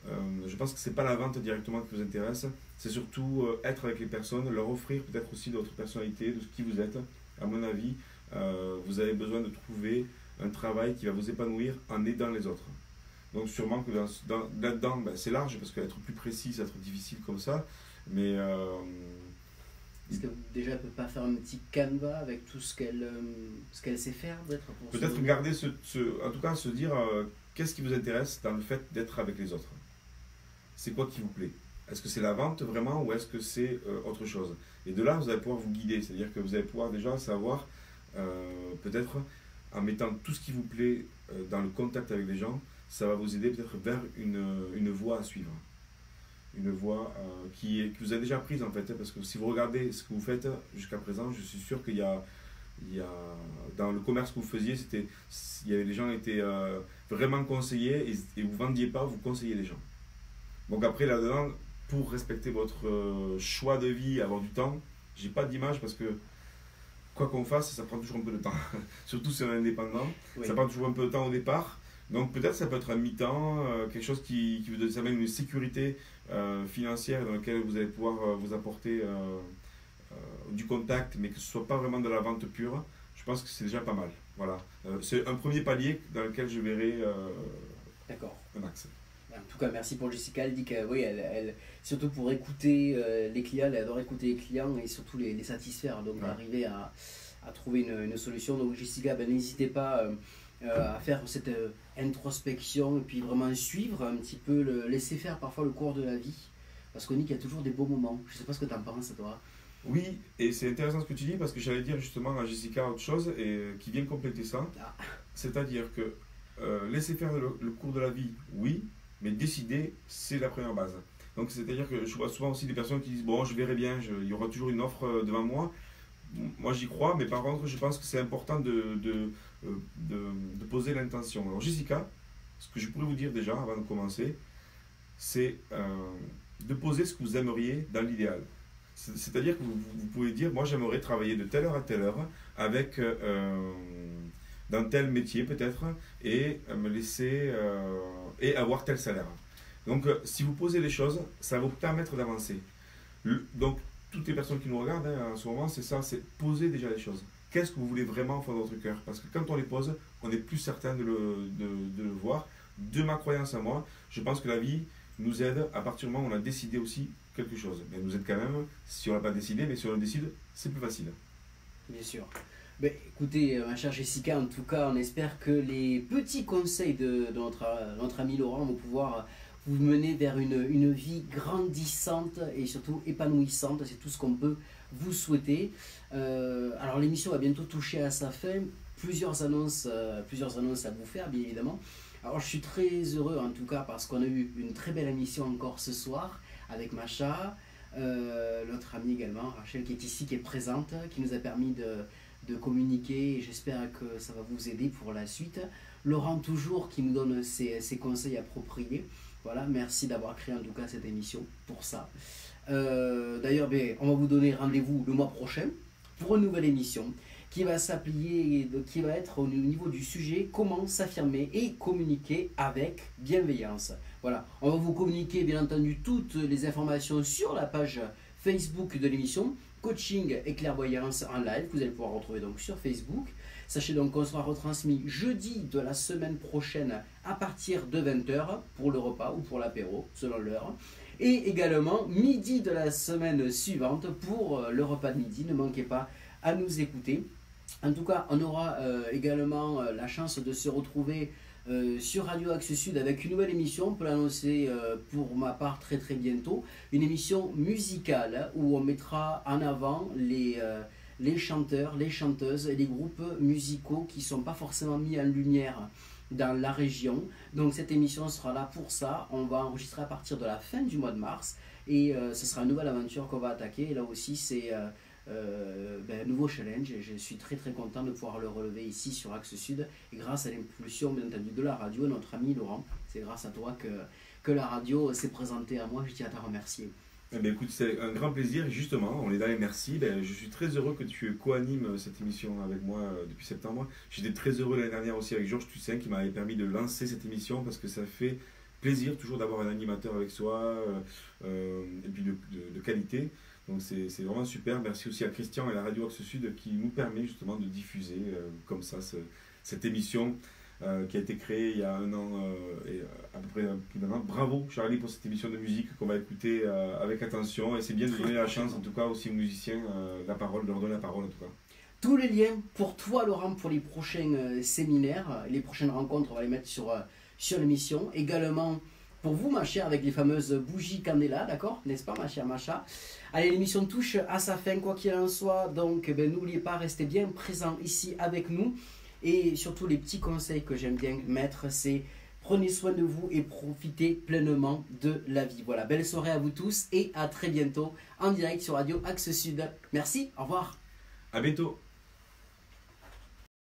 Speaker 2: euh, je pas la vente directement qui vous intéresse. C'est surtout euh, être avec les personnes, leur offrir peut-être aussi d'autres personnalités, de ce qui vous êtes. À mon avis, euh, vous avez besoin de trouver un travail qui va vous épanouir en aidant les autres. Donc sûrement que là-dedans, ben, c'est large parce qu'être plus précis, ça va être difficile comme ça. Mais
Speaker 1: est-ce que déjà elle peut pas faire un petit canevas avec tout ce qu'elle euh, ce qu'elle sait faire
Speaker 2: Peut-être garder ce, ce, en tout cas se dire euh, qu'est-ce qui vous intéresse dans le fait d'être avec les autres? C'est quoi qui vous plaît? Est-ce que c'est la vente vraiment ou est-ce que c'est euh, autre chose? Et de là vous allez pouvoir vous guider, c'est-à-dire que vous allez pouvoir déjà savoir peut-être en mettant tout ce qui vous plaît dans le contact avec les gens, ça va vous aider peut-être vers une, une voie à suivre une voie euh, qui, est, que vous avez déjà prise en fait. Parce que si vous regardez ce que vous faites jusqu'à présent, je suis sûr qu'il y a, il y a, dans le commerce que vous faisiez, c'était, il y avait des gens qui étaient euh, vraiment conseillés et, et vous ne vendiez pas, vous conseillez les gens. Donc après là-dedans, pour respecter votre euh, choix de vie, avoir du temps, j'ai pas d'image parce que quoi qu'on fasse, ça prend toujours un peu de temps. Surtout si on est indépendant, oui. ça prend toujours un peu de temps au départ. Donc peut-être ça peut être un mi-temps, euh, quelque chose qui, qui vous même une sécurité euh, financière dans laquelle vous allez pouvoir euh, vous apporter du contact, mais que ce ne soit pas vraiment de la vente pure. Je pense que c'est déjà pas mal. Voilà. c'est un premier palier dans lequel je verrai un axe.
Speaker 1: En tout cas, merci pour Jessica. Elle dit que, oui, elle, elle- surtout pour écouter euh, les clients, elle adore écouter les clients et surtout les, les satisfaire. Donc,
Speaker 2: Ouais.
Speaker 1: arriver à, à trouver une, une solution. Donc, Jessica, ben, n'hésitez pas euh, euh, à faire cette euh, introspection et puis vraiment suivre un petit peu, le, laisser faire parfois le cours de la vie. Parce qu'on dit qu'il y a toujours des beaux moments. Je sais pas ce que tu en penses, toi.
Speaker 2: Oui, et c'est intéressant ce que tu dis parce que j'allais dire justement à Jessica autre chose et euh, qui vient compléter ça.
Speaker 1: Ah.
Speaker 2: C'est-à-dire que euh, laisser faire le, le cours de la vie, oui, mais décider, c'est la première base. Donc c'est-à-dire que je vois souvent aussi des personnes qui disent bon, je verrai bien, je- il y aura toujours une offre euh, devant moi. Moi j'y crois, mais par contre je pense que c'est important de, de, euh, de, poser l'intention. Alors Jessica, ce que je pourrais vous dire déjà avant de commencer, c'est euh, de poser ce que vous aimeriez dans l'idéal. C'est- C'est-à-dire que vous, pouvez dire, moi j'aimerais travailler de telle heure à telle heure avec euh, dans tel métier peut-être et me laisser et avoir tel salaire. Donc si vous posez les choses, ça va vous permettre d'avancer. Donc toutes les personnes qui nous regardent hein, en ce moment, c'est ça, c'est poser déjà les choses. Qu'est-ce que vous voulez vraiment fond de votre cœur? Parce que quand on les pose, on est plus certain de le, de- le voir. De ma croyance à moi, je pense que la vie nous aide à partir du moment où on a décidé aussi quelque chose. Mais elle nous aide quand même si on n'a pas décidé, mais si on le décide, c'est plus facile.
Speaker 1: Bien sûr. Ben, écoutez, euh, ma chère Jessica, en tout cas, on espère que les petits conseils de, notre, euh, notre ami Laurent vont pouvoir vous mener vers une vie grandissante et surtout épanouissante. C'est tout ce qu'on peut vous souhaiter. Euh, alors, l'émission va bientôt toucher à sa fin. Plusieurs annonces, euh, plusieurs annonces à vous faire, bien évidemment. Alors, je suis très heureux, en tout cas, parce qu'on a eu une très belle émission encore ce soir avec Macha, euh, notre amie également, Rachel, qui est ici, qui est présente, qui nous a permis de, communiquer j'espère que ça va vous aider pour la suite. Laurent, toujours, qui nous donne ses, ses conseils appropriés. Voilà, merci d'avoir créé en tout cas cette émission pour ça. Euh, D'ailleurs, ben, on va vous donner rendez-vous le mois prochain pour une nouvelle émission qui va s'applier, qui va être au niveau du sujet comment s'affirmer et communiquer avec bienveillance. Voilà, on va vous communiquer bien entendu toutes les informations sur la page Facebook de l'émission Coaching et clairvoyance en live vous allez pouvoir retrouver donc sur Facebook. Sachez donc qu'on sera retransmis jeudi de la semaine prochaine à partir de 20h pour le repas ou pour l'apéro selon l'heure. Et également midi de la semaine suivante pour euh, le repas de midi. Ne manquez pas à nous écouter. En tout cas, on aura euh, également euh, la chance de se retrouver sur Radio Axe Sud avec une nouvelle émission. On peut l'annoncer pour ma part très très bientôt. Une émission musicale où on mettra en avant les, les chanteurs, les chanteuses et les groupes musicaux qui ne sont pas forcément mis en lumière dans la région. Donc cette émission sera là pour ça. On va enregistrer à partir de la fin du mois de mars et euh, ce sera une nouvelle aventure qu'on va attaquer. Et là aussi c'est euh, euh, ben, un nouveau challenge et je suis très très content de pouvoir le relever ici sur Axe Sud et grâce à l'impulsion bien entendu de la radio et notre ami Laurent. C'est grâce à toi que, que la radio s'est présentée à moi. Je tiens à te remercier.
Speaker 2: Eh bien, écoute, c'est un grand plaisir. Et justement, on est dans les merci. Ben, je suis très heureux que tu co-animes cette émission avec moi euh, depuis septembre. J'étais très heureux l'année dernière aussi avec Georges Toussaint qui m'avait permis de lancer cette émission parce que ça fait plaisir toujours d'avoir un animateur avec soi euh, euh, et puis de, de- qualité. Donc c'est vraiment super. Merci aussi à Christian et la Radio Axe Sud qui nous permet justement de diffuser euh, comme ça ce- cette émission euh, qui a été créée il y a un an euh, et euh, à peu près un- plus d'un an. Bravo Charlie pour cette émission de musique qu'on va écouter euh, avec attention et c'est bien de donner la chance en tout cas aussi aux musiciens euh, la parole, de leur donner la parole en tout cas.
Speaker 1: Tous les liens pour toi, Laurent, pour les prochains euh, séminaires, euh, les prochaines rencontres, on va les mettre sur, euh, sur l'émission. Également pour vous, ma chère, avec les fameuses bougies Candela, d'accord? N'est-ce pas, ma chère Macha? Allez, l'émission touche à sa fin, quoi qu'il en soit. Donc, eh ben, n'oubliez pas, restez bien présents ici avec nous. Et surtout, les petits conseils que j'aime bien mettre, c'est prenez soin de vous et profitez pleinement de la vie. Voilà, belle soirée à vous tous et à très bientôt en direct sur Radio Axe Sud. Merci, au revoir.
Speaker 2: À bientôt